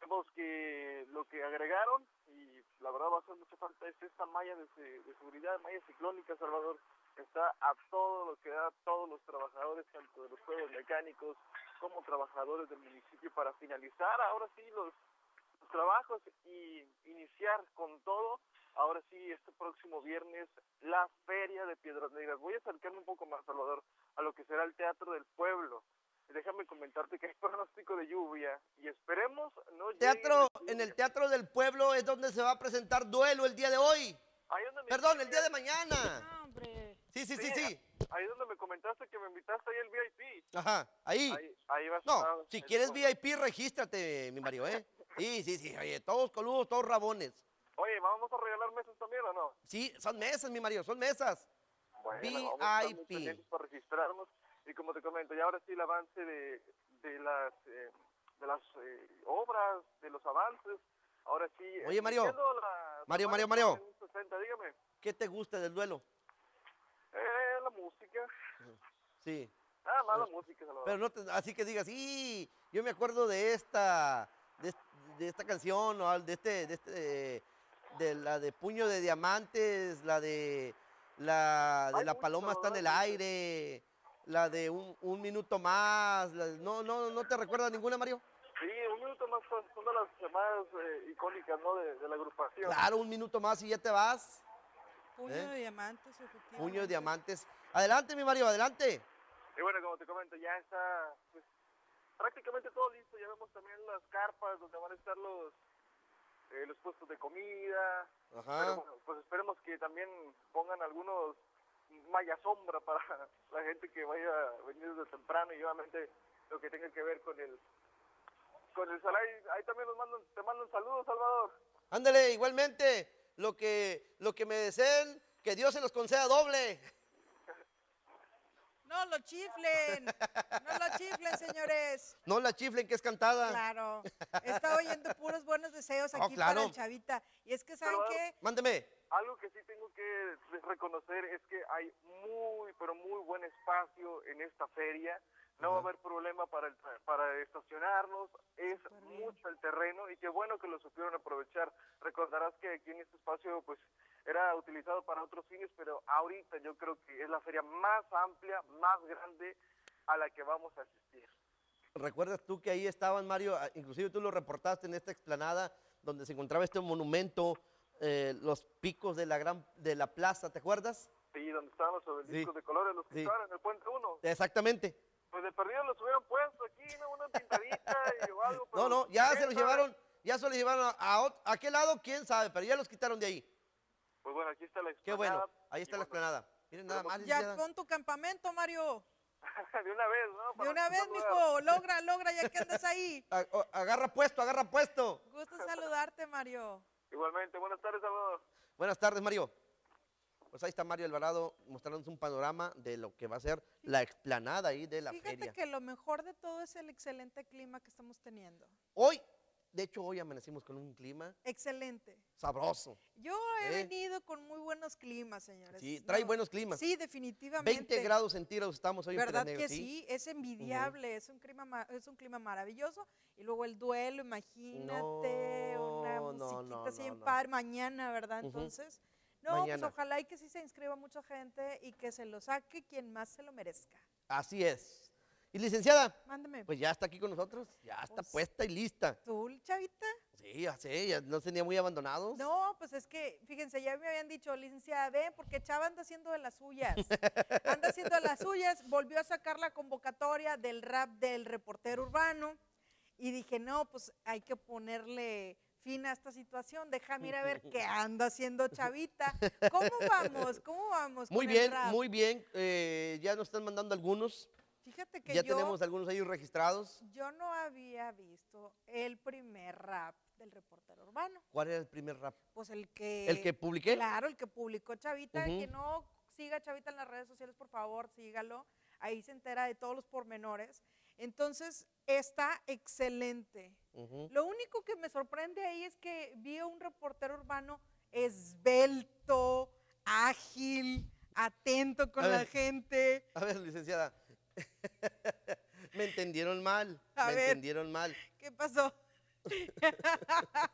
vemos que lo que agregaron, y la verdad va a hacer mucha falta, es esta malla de, se- de seguridad, malla ciclónica, Salvador. Está a todo lo que da todos los trabajadores, tanto de los juegos mecánicos como trabajadores del municipio, para finalizar ahora sí los los trabajos y iniciar con todo. Ahora sí, este próximo viernes, la Feria de Piedras Negras. Voy a acercarme un poco más, Salvador, a lo que será el Teatro del Pueblo. Déjame comentarte que hay pronóstico de lluvia y esperemos no Teatro, en el Teatro del Pueblo es donde se va a presentar duelo el día de hoy. Ahí donde me Perdón, el día de mañana. Sí, sí, sí, sí. Ahí donde me comentaste que me invitaste ahí el VIP. Ajá, ahí. Ahí, ahí va a estar. No, si quieres VIP, regístrate, mi Mario, ¿eh? Sí, sí, sí, oye, todos coludos, todos rabones. Oye, ¿vamos a regalar mesas también o no? Sí, son mesas, mi Mario, son mesas. Bueno, vamos a VIP. para registrarnos. Y como te comento, ya ahora sí el avance de, de las, eh, de las eh, obras, de los avances. Ahora sí. eh, Oye, Mario. la- Mario, Mario, Mario. en 60, dígame. ¿Qué te gusta del duelo? Eh, la música. Sí. Nada más la música, Salvador. Pero no te- así que digas, sí, yo me acuerdo de esta, de, est- de esta canción, o de este, de este, de la de Puño de Diamantes, la de la de Hay la paloma está en el aire, la de un, un minuto más, la- no, no, no te recuerdas ninguna, Mario? Sí, un minuto más son son de las más eh, icónicas, ¿no? De, de la agrupación. Claro, un minuto más y ya te vas. Puño ¿Eh? de diamantes, efectivamente. Puño de Diamantes. Adelante, mi Mario, adelante. Y bueno, como te comento, ya está pues, prácticamente todo listo. Ya vemos también las carpas donde van a estar los eh, los puestos de comida. Ajá. Pero bueno, pues esperemos que también pongan algunos malla sombra para la gente que vaya a venir desde temprano y obviamente lo que tenga que ver con el con el salario. Ahí también nos mandan, te mandan saludos, Salvador. Ándale, igualmente, lo que, lo que me deseen, que Dios se los conceda doble. No lo chiflen, no lo chiflen, señores. No la chiflen que es cantada. Claro, está oyendo puros buenos deseos Oh, aquí claro. para el Chavita. Y es que, ¿saben Pero- qué? Mándeme. Algo que sí tengo que reconocer es que hay muy, pero muy buen espacio en esta feria. No va a haber problema para, el para estacionarnos, es mucho el terreno y qué bueno que lo supieron aprovechar. Recordarás que aquí en este espacio pues era utilizado para otros fines, pero ahorita yo creo que es la feria más amplia, más grande a la que vamos a asistir. ¿Recuerdas tú que ahí estaban, Mario? Ah, Inclusive tú lo reportaste en esta explanada donde se encontraba este monumento, eh, los picos de la gran de la plaza, ¿te acuerdas? Sí, donde estaban los obeliscos Sí. de colores, los que Sí. estaban en el puente 1. Exactamente. Pues de perdido los hubieran puesto aquí, ¿no? Una pintadita y o algo. No, pero no, ya ¿quién se los llevaron, ya se los llevaron a, a ot- a qué lado, quién sabe, pero ya los quitaron de ahí. Pues bueno, aquí está la Qué bueno, explanada. ahí está la explanada. Miren nada más, Ya licenciada. pon tu campamento, Mario. de una vez, ¿no? De una vez, mijo. Logra, logra, ya que andas ahí. Agarra puesto, agarra puesto. Gusto saludarte, Mario. Igualmente, buenas tardes, Salvador. Buenas tardes, Mario. Pues ahí está Mario Alvarado mostrándonos un panorama de lo que va a ser la explanada ahí de la Fíjate feria. que lo mejor de todo es el excelente clima que estamos teniendo. Hoy, de hecho, hoy amanecimos con un clima Excelente. sabroso. Yo he ¿Eh? venido con muy buenos climas, señores. Sí, trae No, buenos climas. Sí, definitivamente. 20 grados centígrados estamos hoy en ¿Verdad que sí? Es envidiable, es, un clima, ma- es un clima maravilloso. Y luego el duelo, imagínate, una No, musiquita no, así en par mañana, ¿verdad? Entonces, no, Mañana. pues ojalá y que sí se inscriba mucha gente y que se lo saque quien más se lo merezca. Así es. Y licenciada, Mándeme. pues ya está aquí con nosotros, ya está Pues, puesta y lista. ¿Tú, chavita? Sí, ya sé, ya no tenía muy abandonados. No, pues es que, fíjense, ya me habían dicho, licenciada, ven, porque Chava anda haciendo de las suyas. Anda haciendo de las suyas, volvió a sacar la convocatoria del rap del reportero urbano. Y dije, no, pues hay que ponerle fin a esta situación. Déjame ir a ver qué anda haciendo Chavita. ¿Cómo vamos? ¿Cómo vamos? Muy bien, muy bien. eh, ya nos están mandando algunos. Fíjate que Ya yo, tenemos algunos ahí registrados. yo no había visto el primer rap del reportero urbano. ¿Cuál era el primer rap? Pues el que... ¿El que publiqué? Claro, el que publicó Chavita. El que Ujú. no siga Chavita en las redes sociales, por favor, sígalo. Ahí se entera de todos los pormenores. Entonces, está excelente. Lo único que me sorprende ahí es que vi a un reportero urbano esbelto, ágil, atento con A la ver. gente. A ver, licenciada. me entendieron mal. A me ver. entendieron mal. ¿Qué pasó?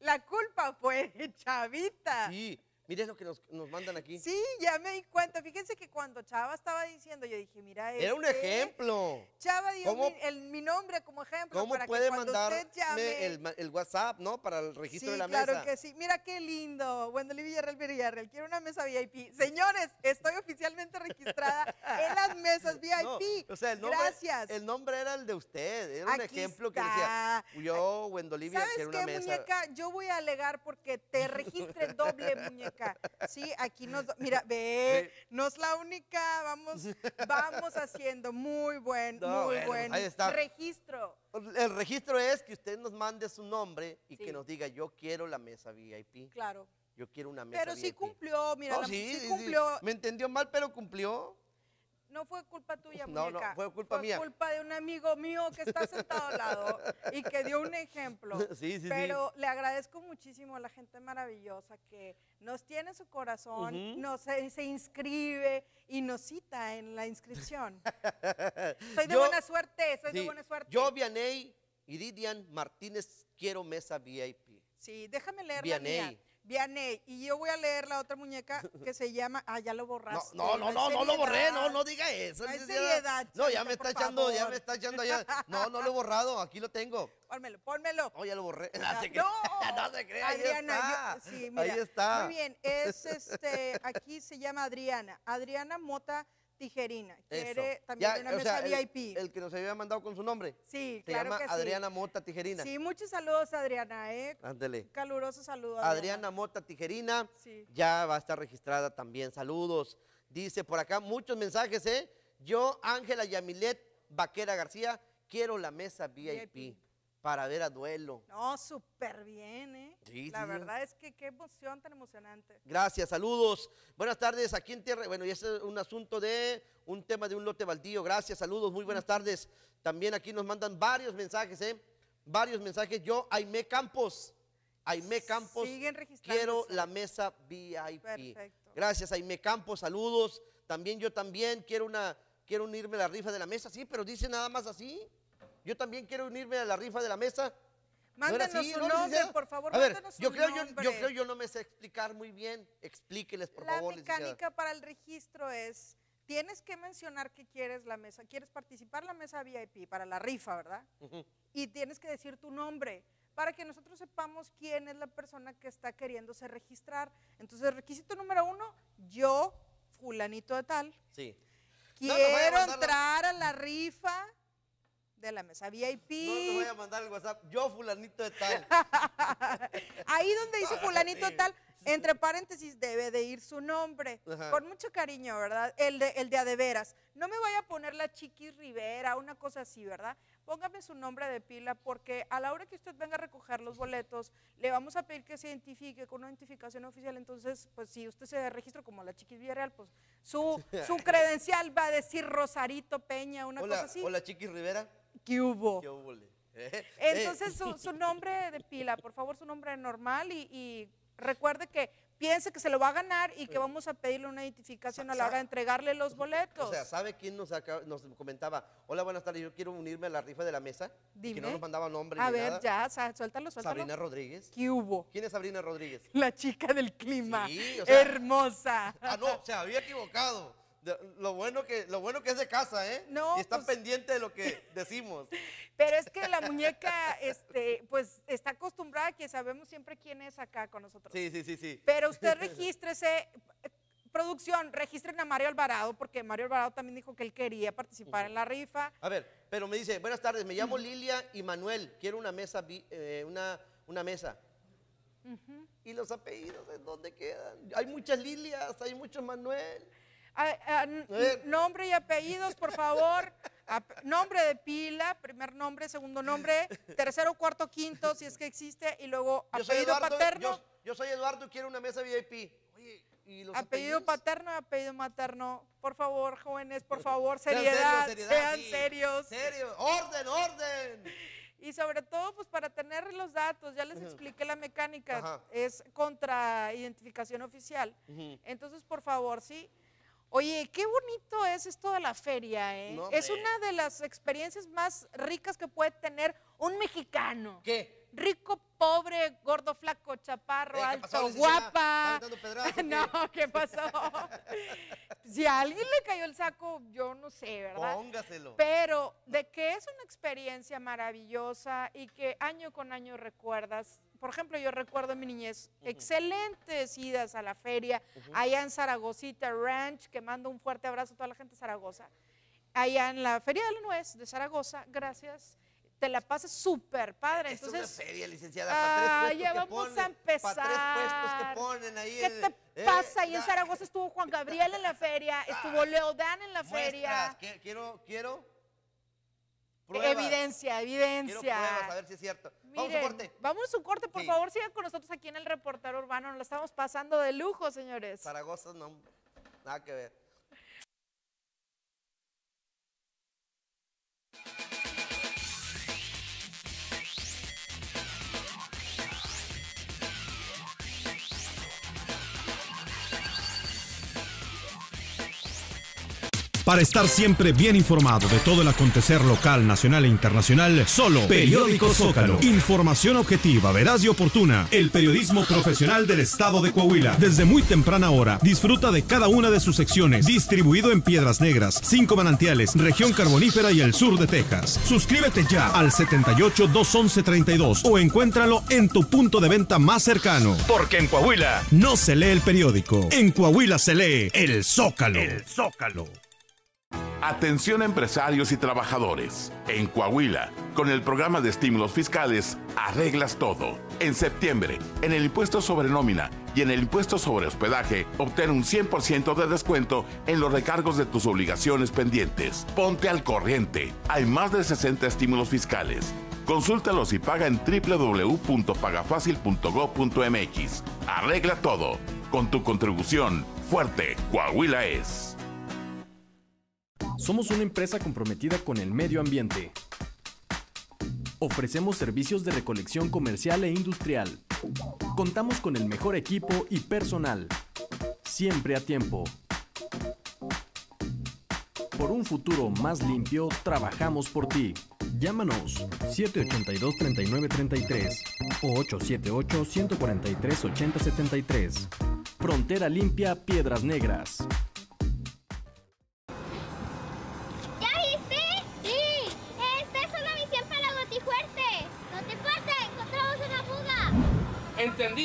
la culpa fue de Chavita. Sí, mire lo que nos, nos mandan aquí. Sí, ya me di cuenta. Fíjense que cuando Chava estaba diciendo, yo dije, mira, Era un este, ejemplo. Chava dio ¿Cómo- mi, el- mi nombre como ejemplo ¿Cómo para puede que mandarme llame... el, WhatsApp, no? Para el registro Sí, de la claro mesa. que sí. Mira qué lindo. Wendolí Villarreal Villarreal. Quiero una mesa VIP. Señores, estoy oficialmente registrada en las mesas VIP. No, o sea, el nombre, Gracias. el nombre era el de usted. Era un Aquí ejemplo que decía, yo, Wendolivia, ¿Sabes quiero qué, una mesa. muñeca? Yo voy a alegar porque te registre doble, muñeca. Sí, aquí nos... Mira, ve, no es la única. Vamos, vamos haciendo. Muy buen, No, muy bueno, buen. ahí está. Registro. El registro es que usted nos mande su nombre y Sí. que nos diga, yo quiero la mesa VIP. Claro. Yo quiero una mesa Pero sí VIP. cumplió, mira, No, la- sí, sí sí, sí. cumplió. Me entendió mal, pero cumplió. No fue culpa tuya, No, no, muñeca. fue culpa mía. Fue culpa de un amigo mío que está sentado al lado y que dio un ejemplo. Sí, sí, sí. Pero le agradezco muchísimo a la gente maravillosa que nos tiene en su corazón, nos se, se inscribe y nos cita en la inscripción. Soy de Yo- buena suerte, soy de buena suerte. Yo, Vianey y Didian Martínez, quiero mesa VIP. Sí, déjame leer Vianey. la mía. Vianey. Y yo voy a leer la otra muñeca que se llama. Ah, ya lo No, borraste. no, no, no, no lo borré, no, no diga eso. No seriedad, No, ya me está echando, ya me está echando ya. No, no lo he borrado, aquí lo tengo. Pónmelo, pónmelo. Oh, ya lo borré. No se crea, no. no se crea, ahí Adriana, está. yo- sí, mira, Ahí está. Muy bien, es este, aquí se llama Adriana, Adriana Mota Tijerina. Quiere también Ya, una o mesa sea, VIP. El, que nos había mandado con su nombre. sí, Se claro llama que sí. Adriana Mota Tijerina. Sí, muchos saludos, Adriana, ¿eh? Ándele. Caluroso saludo, Adriana Mota Tijerina. Sí. Ya va a estar registrada también. Saludos. Dice por acá muchos mensajes, ¿eh? Yo, Ángela Yamilet Vaquera García, quiero la mesa VIP, para ver a duelo. No, súper bien, ¿eh? Sí, La sí, verdad es que qué emoción tan emocionante. Gracias, saludos. Buenas tardes, aquí en Tierra. Bueno, y ese es un asunto de un tema de un lote baldío. Gracias, saludos, muy buenas tardes. También aquí nos mandan varios mensajes, ¿eh? Varios mensajes. Yo, Aime Campos. Aime Campos. Siguen registrándose. Quiero la mesa VIP. Perfecto. Gracias, Aime Campos, saludos. También yo también quiero una, quiero unirme a la rifa de la mesa. Sí, pero dice nada más así. Yo también quiero unirme a la rifa de la mesa. ¿No Mándanos así, su no, nombre, por favor, A ver, mándanos su yo creo, yo, yo nombre. creo yo no me sé explicar muy bien. Explíqueles, por la favor, licenciada. mecánica para el registro es, tienes que mencionar que quieres la mesa, quieres participar en la mesa VIP para la rifa, ¿verdad? Ujú. Y tienes que decir tu nombre para que nosotros sepamos quién es la persona que está queriéndose registrar. Entonces, requisito número uno, yo, fulanito de tal, Sí. No, no quiero entrar a la rifa de la mesa VIP. No te voy a mandar el WhatsApp. Yo, fulanito de tal. Ahí donde dice fulanito tal, entre paréntesis debe de ir su nombre. Ajá. Con mucho cariño, ¿verdad? El de, el de a de veras. No me vaya a poner la Chiquis Rivera, una cosa así, ¿verdad? Póngame su nombre de pila porque a la hora que usted venga a recoger los boletos, le vamos a pedir que se identifique con una identificación oficial. Entonces, pues si usted se registra como la Chiquis Villarreal, pues su, su credencial va a decir Rosarito Peña, una hola, cosa así. hola, Chiquis Rivera. ¿Qué hubo? ¿Qué hubo? Eh, Entonces, eh. su, su nombre de pila, por favor, su nombre normal y, y recuerde que piense que se lo va a ganar y que vamos a pedirle una identificación a la hora de entregarle los boletos. O sea, ¿sabe quién nos, comentaba? Hola, buenas tardes, yo quiero unirme a la rifa de la mesa. Y Que no Dime. nos mandaba nombre a ni ver, nada. ya, suéltalo, suéltalo. Sabrina Rodríguez. ¿Qué hubo? ¿Quién es Sabrina Rodríguez? La chica del clima. Sí, o sea- Hermosa. Ah, no, se había equivocado. Lo bueno, que, lo bueno que es de casa, ¿eh? No, y está pues- pendiente de lo que decimos. Pero es que la muñeca, este, pues, está acostumbrada a que sabemos siempre quién es acá con nosotros. Sí, sí, sí, sí. Pero usted regístrese, producción, registren a Mario Alvarado, porque Mario Alvarado también dijo que él quería participar en la rifa. A ver, pero me dice, buenas tardes, me llamo Lilia y Manuel, quiero una mesa, eh, una, una mesa. ¿Y los apellidos en dónde quedan? Hay muchas Lilias, hay muchos Manuel. A ver. nombre y apellidos, por favor. Nombre de pila, primer nombre, segundo nombre, tercero, cuarto, quinto, si es que existe, y luego Yo apellido Eduardo, paterno. yo, yo soy Eduardo y quiero una mesa VIP. Oye, ¿y ¿Y los apellido apellidos? paterno y apellido materno. Por favor, jóvenes, por favor, seriedad, sean sí. serios. Serio, orden, orden. Y sobre todo, pues para tener los datos, ya les expliqué la mecánica, Ajá. es contra identificación oficial. Entonces, por favor, sí. Oye, qué bonito es esto de la feria, ¿eh? No, es una de las experiencias más ricas que puede tener un mexicano. ¿Qué? Rico, pobre, gordo, flaco, chaparro, Eh, ¿qué alto, pasó, guapa. ¿Está aventando pedradas o qué? no, ¿qué pasó? si a alguien le cayó el saco, yo no sé, ¿verdad? Póngaselo. Pero de que es una experiencia maravillosa y que año con año recuerdas. Por ejemplo, yo recuerdo en mi niñez excelentes idas a la feria, allá en Zaragozita Ranch, que mando un fuerte abrazo a toda la gente de Zaragoza. Allá en la Feria de la Nuez de Zaragoza, gracias. Te la pasas súper padre. Es Entonces, una feria, licenciada. para Ah, tres ya vamos a empezar. Para tres puestos que ponen ahí. ¿Qué en- te eh, pasa? Ahí en Zaragoza estuvo Juan Gabriel en la feria, estuvo Leodán en la Muestras. feria. que- Quiero, quiero. Pruebas. Evidencia, Quiero evidencia. pruebas, a ver si es cierto. Vamos a Miren, corte. Vamos a un corte, por Sí. favor, sigan con nosotros aquí en el reportero urbano, nos la estamos pasando de lujo, señores. Zaragoza, no, nada que ver. Para estar siempre bien informado de todo el acontecer local, nacional e internacional, solo Periódico Zócalo. Información objetiva, veraz y oportuna. El periodismo profesional del estado de Coahuila. Desde muy temprana hora, disfruta de cada una de sus secciones. Distribuido en Piedras Negras, Cinco Manantiales, Región Carbonífera y el sur de Texas. Suscríbete ya al 78 211 32 o encuéntralo en tu punto de venta más cercano. Porque en Coahuila no se lee el periódico. En Coahuila se lee el Zócalo. El Zócalo. Atención empresarios y trabajadores. En Coahuila, con el programa de estímulos fiscales, arreglas todo. En septiembre, en el impuesto sobre nómina y en el impuesto sobre hospedaje, obtén un 100% de descuento en los recargos de tus obligaciones pendientes. Ponte al corriente. Hay más de 60 estímulos fiscales. Consúltalos y paga en www.pagafacil.gov.mx. Arregla todo. Con tu contribución, fuerte, Coahuila es. Somos una empresa comprometida con el medio ambiente. Ofrecemos servicios de recolección comercial e industrial. Contamos con el mejor equipo y personal. Siempre a tiempo. Por un futuro más limpio, trabajamos por ti. Llámanos 782-3933 o 878-143-8073. Frontera Limpia Piedras Negras.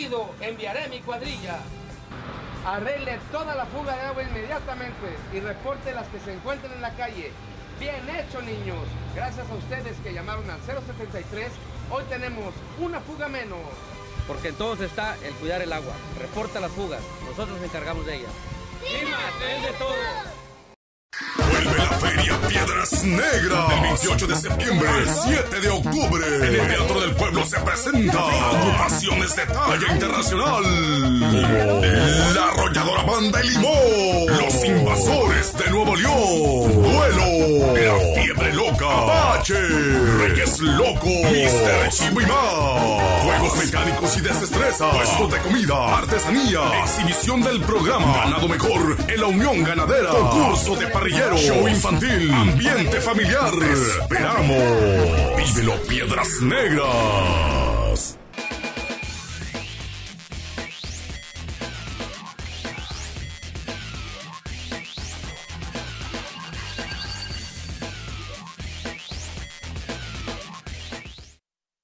Entendido, enviaré mi cuadrilla. Arregle toda la fuga de agua inmediatamente y reporte las que se encuentren en la calle. Bien hecho, niños. Gracias a ustedes que llamaron al 073, hoy tenemos una fuga menos. Porque en todos está el cuidar el agua. Reporta las fugas. Nosotros nos encargamos de ellas. de todo. Feria Piedras Negras. Del 28 de septiembre al 7 de octubre. En el Teatro del Pueblo se presenta agrupaciones de talla internacional. La arrolladora Banda El Limón. Los Invasores de Nuevo León. Duelo. La Fiebre Loca. Apache. Reyes Locos. Mister Chivo y más. Juegos mecánicos y de destreza. Puestos de comida. Artesanía. Exhibición del programa. Ganado mejor en la Unión Ganadera. Concurso de parrillero. Show infantil. Ambiente familiar. Te esperamos. Vívelo Piedras Negras.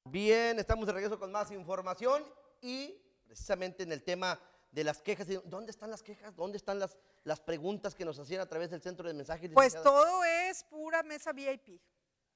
Bien, estamos de regreso con más información y precisamente en el tema de las quejas. ¿Dónde están las quejas? ¿Dónde están las, las preguntas que nos hacían a través del centro de mensajes? Pues licenciada? todo es pura mesa VIP.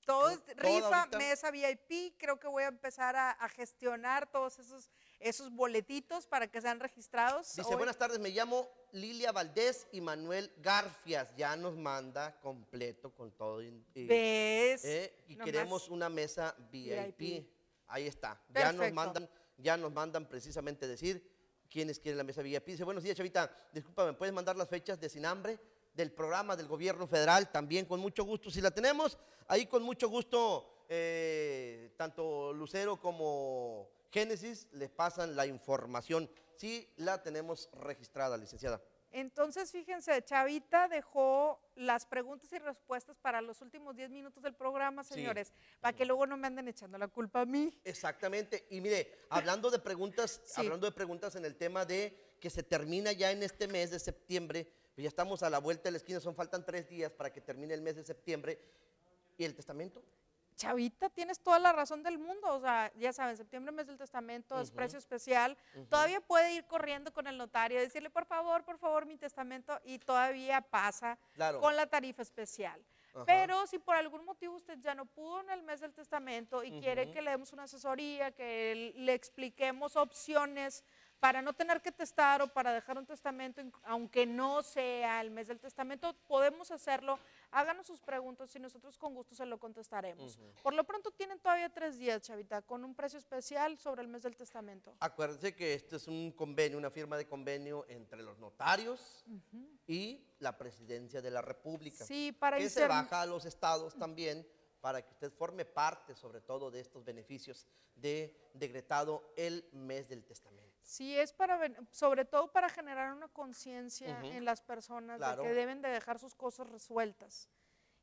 Todo es rifa, ahorita. mesa VIP. Creo que voy a empezar a, a gestionar todos esos, esos boletitos para que sean registrados. Dice, Hoy- buenas tardes, me llamo Lilia Valdés y Manuel Garfias. Ya nos manda completo con todo. y- ¿Ves? eh, y Nomás. queremos una mesa VIP. VIP. Ahí está. Ya nos, mandan, ya nos mandan precisamente decir quienes quieren la mesa VIP. Dice, buenos días, Chavita. Discúlpame, ¿puedes mandar las fechas de Sin Hambre? Del programa del gobierno federal, también con mucho gusto. Si la tenemos, ahí con mucho gusto, eh, tanto Lucero como Génesis les pasan la información. Sí la tenemos registrada, licenciada. Entonces, fíjense, Chavita dejó las preguntas y respuestas para los últimos 10 minutos del programa, Sí. señores, para que luego no me anden echando la culpa a mí. Exactamente. Y mire, hablando de preguntas, Sí. hablando de preguntas en el tema de que se termina ya en este mes de septiembre, pues ya estamos a la vuelta de la esquina, son faltan tres días para que termine el mes de septiembre. ¿Y el testamento? Chavita, tienes toda la razón del mundo. O sea, ya saben, septiembre, mes del testamento, es precio especial. Todavía puede ir corriendo con el notario, decirle, por favor, por favor, mi testamento, y todavía pasa Claro. con la tarifa especial. Pero si por algún motivo usted ya no pudo en el mes del testamento y quiere que le demos una asesoría, que le expliquemos opciones para no tener que testar o para dejar un testamento, aunque no sea el mes del testamento, podemos hacerlo. Háganos sus preguntas y nosotros con gusto se lo contestaremos. Por lo pronto tienen todavía tres días, Chavita, con un precio especial sobre el mes del testamento. Acuérdense que esto es un convenio, una firma de convenio entre los notarios y la presidencia de la República. Sí, para que se baja a los estados también para que usted forme parte, sobre todo, de estos beneficios de decretado el mes del testamento. Sí, es para, sobre todo para generar una conciencia en las personas Claro. de que deben de dejar sus cosas resueltas.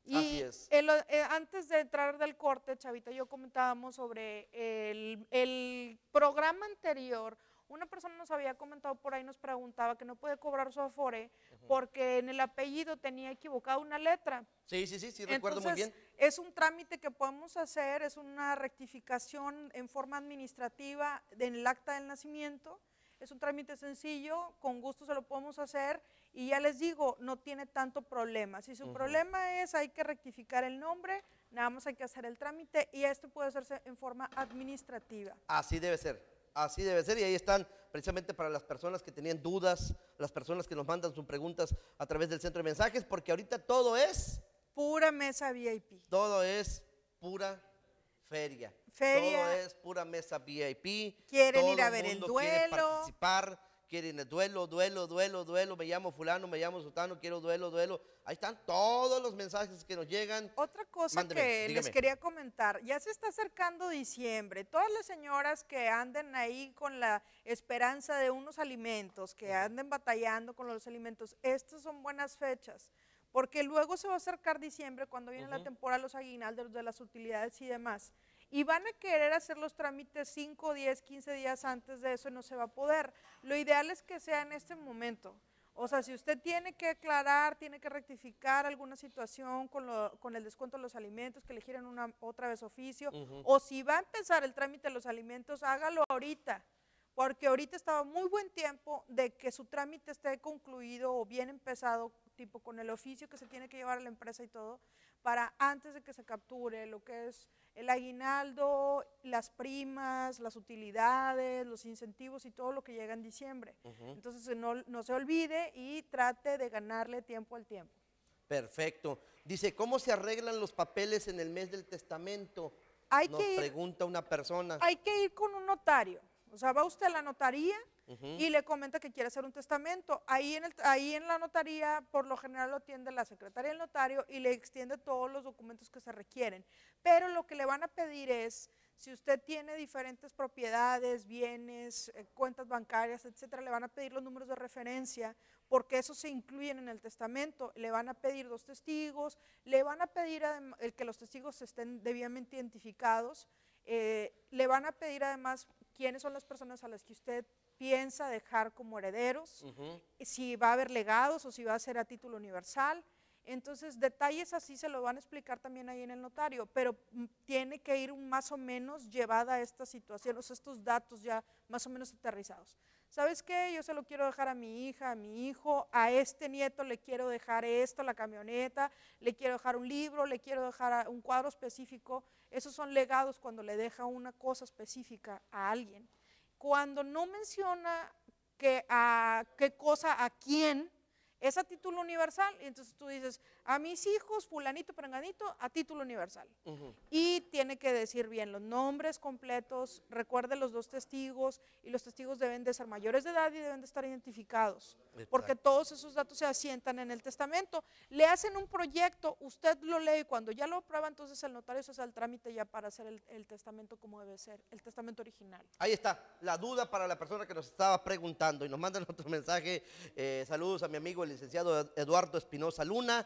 Y Así es. el- eh, antes de entrar del corte, Chavita, y yo comentábamos sobre el, el programa anterior. Una persona nos había comentado por ahí, nos preguntaba que no puede cobrar su afore porque en el apellido tenía equivocado una letra. Sí, sí, sí, sí, recuerdo muy bien. Es un trámite que podemos hacer, es una rectificación en forma administrativa del acta del nacimiento. Es un trámite sencillo, con gusto se lo podemos hacer y ya les digo, no tiene tanto problema. Si su problema es hay que rectificar el nombre, nada más hay que hacer el trámite y esto puede hacerse en forma administrativa. Así debe ser, así debe ser. Y ahí están precisamente para las personas que tenían dudas, las personas que nos mandan sus preguntas a través del centro de mensajes, porque ahorita todo es... Pura mesa VIP. Todo es pura feria. Feria. Todo es pura mesa VIP. Quieren todo ir a ver el mundo quiere duelo. participar, quieren el duelo, duelo, duelo, duelo. Me llamo fulano, me llamo sultano, quiero duelo, duelo. Ahí están todos los mensajes que nos llegan. Otra cosa Mándeme, que les dígame. quería comentar, ya se está acercando diciembre, todas las señoras que anden ahí con la esperanza de unos alimentos, que anden batallando con los alimentos, estas son buenas fechas, porque luego se va a acercar diciembre cuando viene la temporada de los aguinaldos, de las utilidades y demás. Y van a querer hacer los trámites 5, 10, 15 días antes de eso y no se va a poder. Lo ideal es que sea en este momento. O sea, si usted tiene que aclarar, tiene que rectificar alguna situación con, lo- con el descuento de los alimentos, que le giren una, otra vez oficio, o si va a empezar el trámite de los alimentos, hágalo ahorita, porque ahorita estaba muy buen tiempo de que su trámite esté concluido o bien empezado, tipo con el oficio que se tiene que llevar a la empresa y todo, para antes de que se capture lo que es el aguinaldo, las primas, las utilidades, los incentivos y todo lo que llega en diciembre. Ujú. Entonces eh, no, no se olvide y trate de ganarle tiempo al tiempo. Perfecto. Dice, ¿cómo se arreglan los papeles en el mes del testamento? Hay Nos que ir- pregunta una persona. Hay que ir con un notario. O sea, va usted a la notaría Y le comenta que quiere hacer un testamento. Ahí en, ahí en la notaría, por lo general lo atiende la secretaria del notario y le extiende todos los documentos que se requieren. Pero lo que le van a pedir es, si usted tiene diferentes propiedades, bienes, eh, cuentas bancarias, etcétera, le van a pedir los números de referencia porque esos se incluyen en el testamento. Le van a pedir dos testigos, le van a pedir el que los testigos estén debidamente identificados. eh, le van a pedir además quiénes son las personas a las que usted piensa dejar como herederos, si va a haber legados o si va a ser a título universal. Entonces, detalles así se lo van a explicar también ahí en el notario, pero mm, tiene que ir más o menos llevada a esta situación, o sea, estos datos ya más o menos aterrizados. ¿Sabes qué? Yo se lo quiero dejar a mi hija, a mi hijo, a este nieto le quiero dejar esto, la camioneta, le quiero dejar un libro, le quiero dejar un cuadro específico. Esos son legados cuando le deja una cosa específica a alguien. Cuando no menciona que a qué cosa, a quién, es a título universal. Y entonces tú dices, a mis hijos, fulanito, perenganito, a título universal. Y tiene que decir bien los nombres completos, recuerde los dos testigos, y los testigos deben de ser mayores de edad y deben de estar identificados, porque todos esos datos se asientan en el testamento. Le hacen un proyecto, usted lo lee, y cuando ya lo aprueba, entonces el notario se hace el trámite ya para hacer el, el testamento como debe ser, el testamento original. Ahí está, la duda para la persona que nos estaba preguntando y nos mandan otro mensaje. eh, saludos a mi amigo el licenciado Ed- Eduardo Espinosa Luna.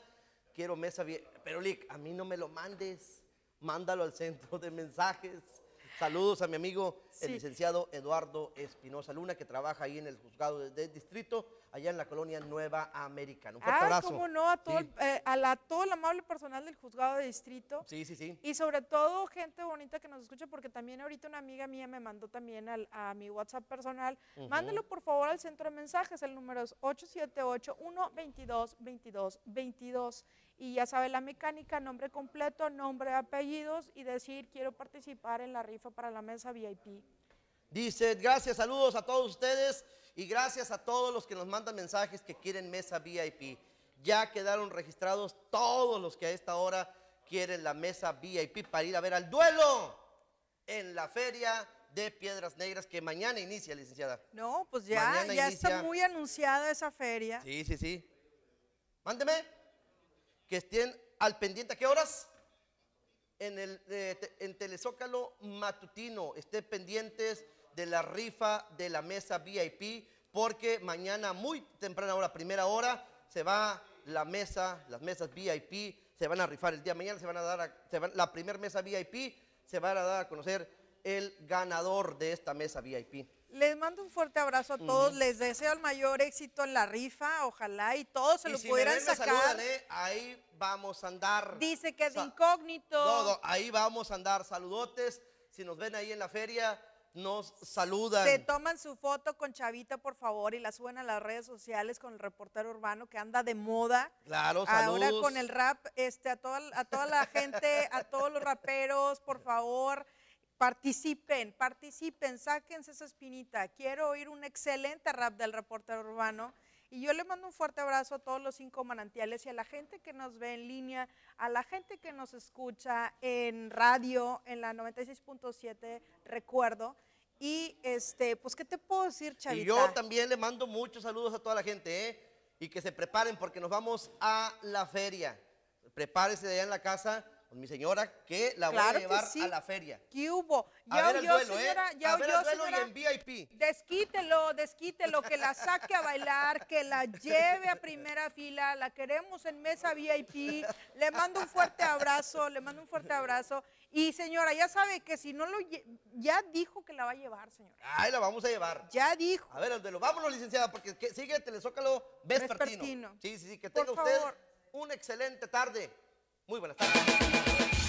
Quiero mesa bien. Pero Lick, a mí no me lo mandes. Mándalo al centro de mensajes. Saludos a mi amigo el licenciado Eduardo Espinosa Luna, que trabaja ahí en el juzgado de- distrito, allá en la colonia Nueva Americana. Un fuerte Ah, abrazo. cómo no, a todo, Sí. el, eh, a la, todo el amable personal del juzgado de distrito. Sí, sí, sí. Y sobre todo gente bonita que nos escucha, porque también ahorita una amiga mía me mandó también al- a mi WhatsApp personal. Mándelo por favor al centro de mensajes, el número es 878-122-2222. Y ya sabe, la mecánica, nombre completo, nombre, apellidos y decir quiero participar en la rifa para la mesa VIP. Dice, gracias, saludos a todos ustedes y gracias a todos los que nos mandan mensajes que quieren mesa VIP. Ya quedaron registrados todos los que a esta hora quieren la mesa VIP para ir a ver al duelo en la feria de Piedras Negras que mañana inicia, licenciada. No, pues ya, Mañana ya inicia. está muy anunciada esa feria. Sí, sí, sí. Mándeme que estén al pendiente. ¿A qué horas? En, el, en Telezócalo Matutino. Estén pendientes de la rifa de la mesa VIP porque mañana muy temprana hora, primera hora, se va la mesa, las mesas VIP, se van a rifar el día de mañana, se van a dar, a- la primera mesa VIP, se van a dar a conocer el ganador de esta mesa VIP. Les mando un fuerte abrazo a todos, les deseo el mayor éxito en la rifa, ojalá y todos se Y lo si me pudieran me sacar. saludan, ¿eh? Ahí vamos a andar. Dice que de incógnito. No, no, ahí vamos a andar. Saludotes. Si nos ven ahí en la feria, nos saludan. Se toman su foto con Chavita, por favor, y la suben a las redes sociales con el reportero urbano que anda de moda. Claro, Ahora saludos. con el rap, este, a, toda, a toda la gente, a todos los raperos, por favor, participen, participen, sáquense esa espinita. Quiero oír un excelente rap del reportero urbano. Y yo le mando un fuerte abrazo a todos los cinco manantiales y a la gente que nos ve en línea, a la gente que nos escucha en radio, en la 96.7, recuerdo. Y este, pues, ¿qué te puedo decir, Chavita? Y yo también le mando muchos saludos a toda la gente, ¿eh? Y que se preparen porque nos vamos a la feria. Prepárese de allá en la casa con mi señora que la voy Claro a que llevar sí. a la feria. ¿Qué hubo? A Ya el oyó, ¿eh? señora, ya A ver oyó, el duelo y señora. en VIP. Desquítelo, desquítelo, que la saque a bailar, que la lleve a primera fila, la queremos en mesa VIP. Le mando un fuerte abrazo, le mando un fuerte abrazo. Y señora, ya sabe que si no lo ya dijo que la va a llevar, señora. Ahí la vamos a llevar. Ya dijo. A ver, el duelo. Vámonos, licenciada, porque que- sigue el Telezócalo vespertino. Vespertino. Sí, sí, sí. Que Por tenga usted favor. una excelente tarde. Muy buenas tardes.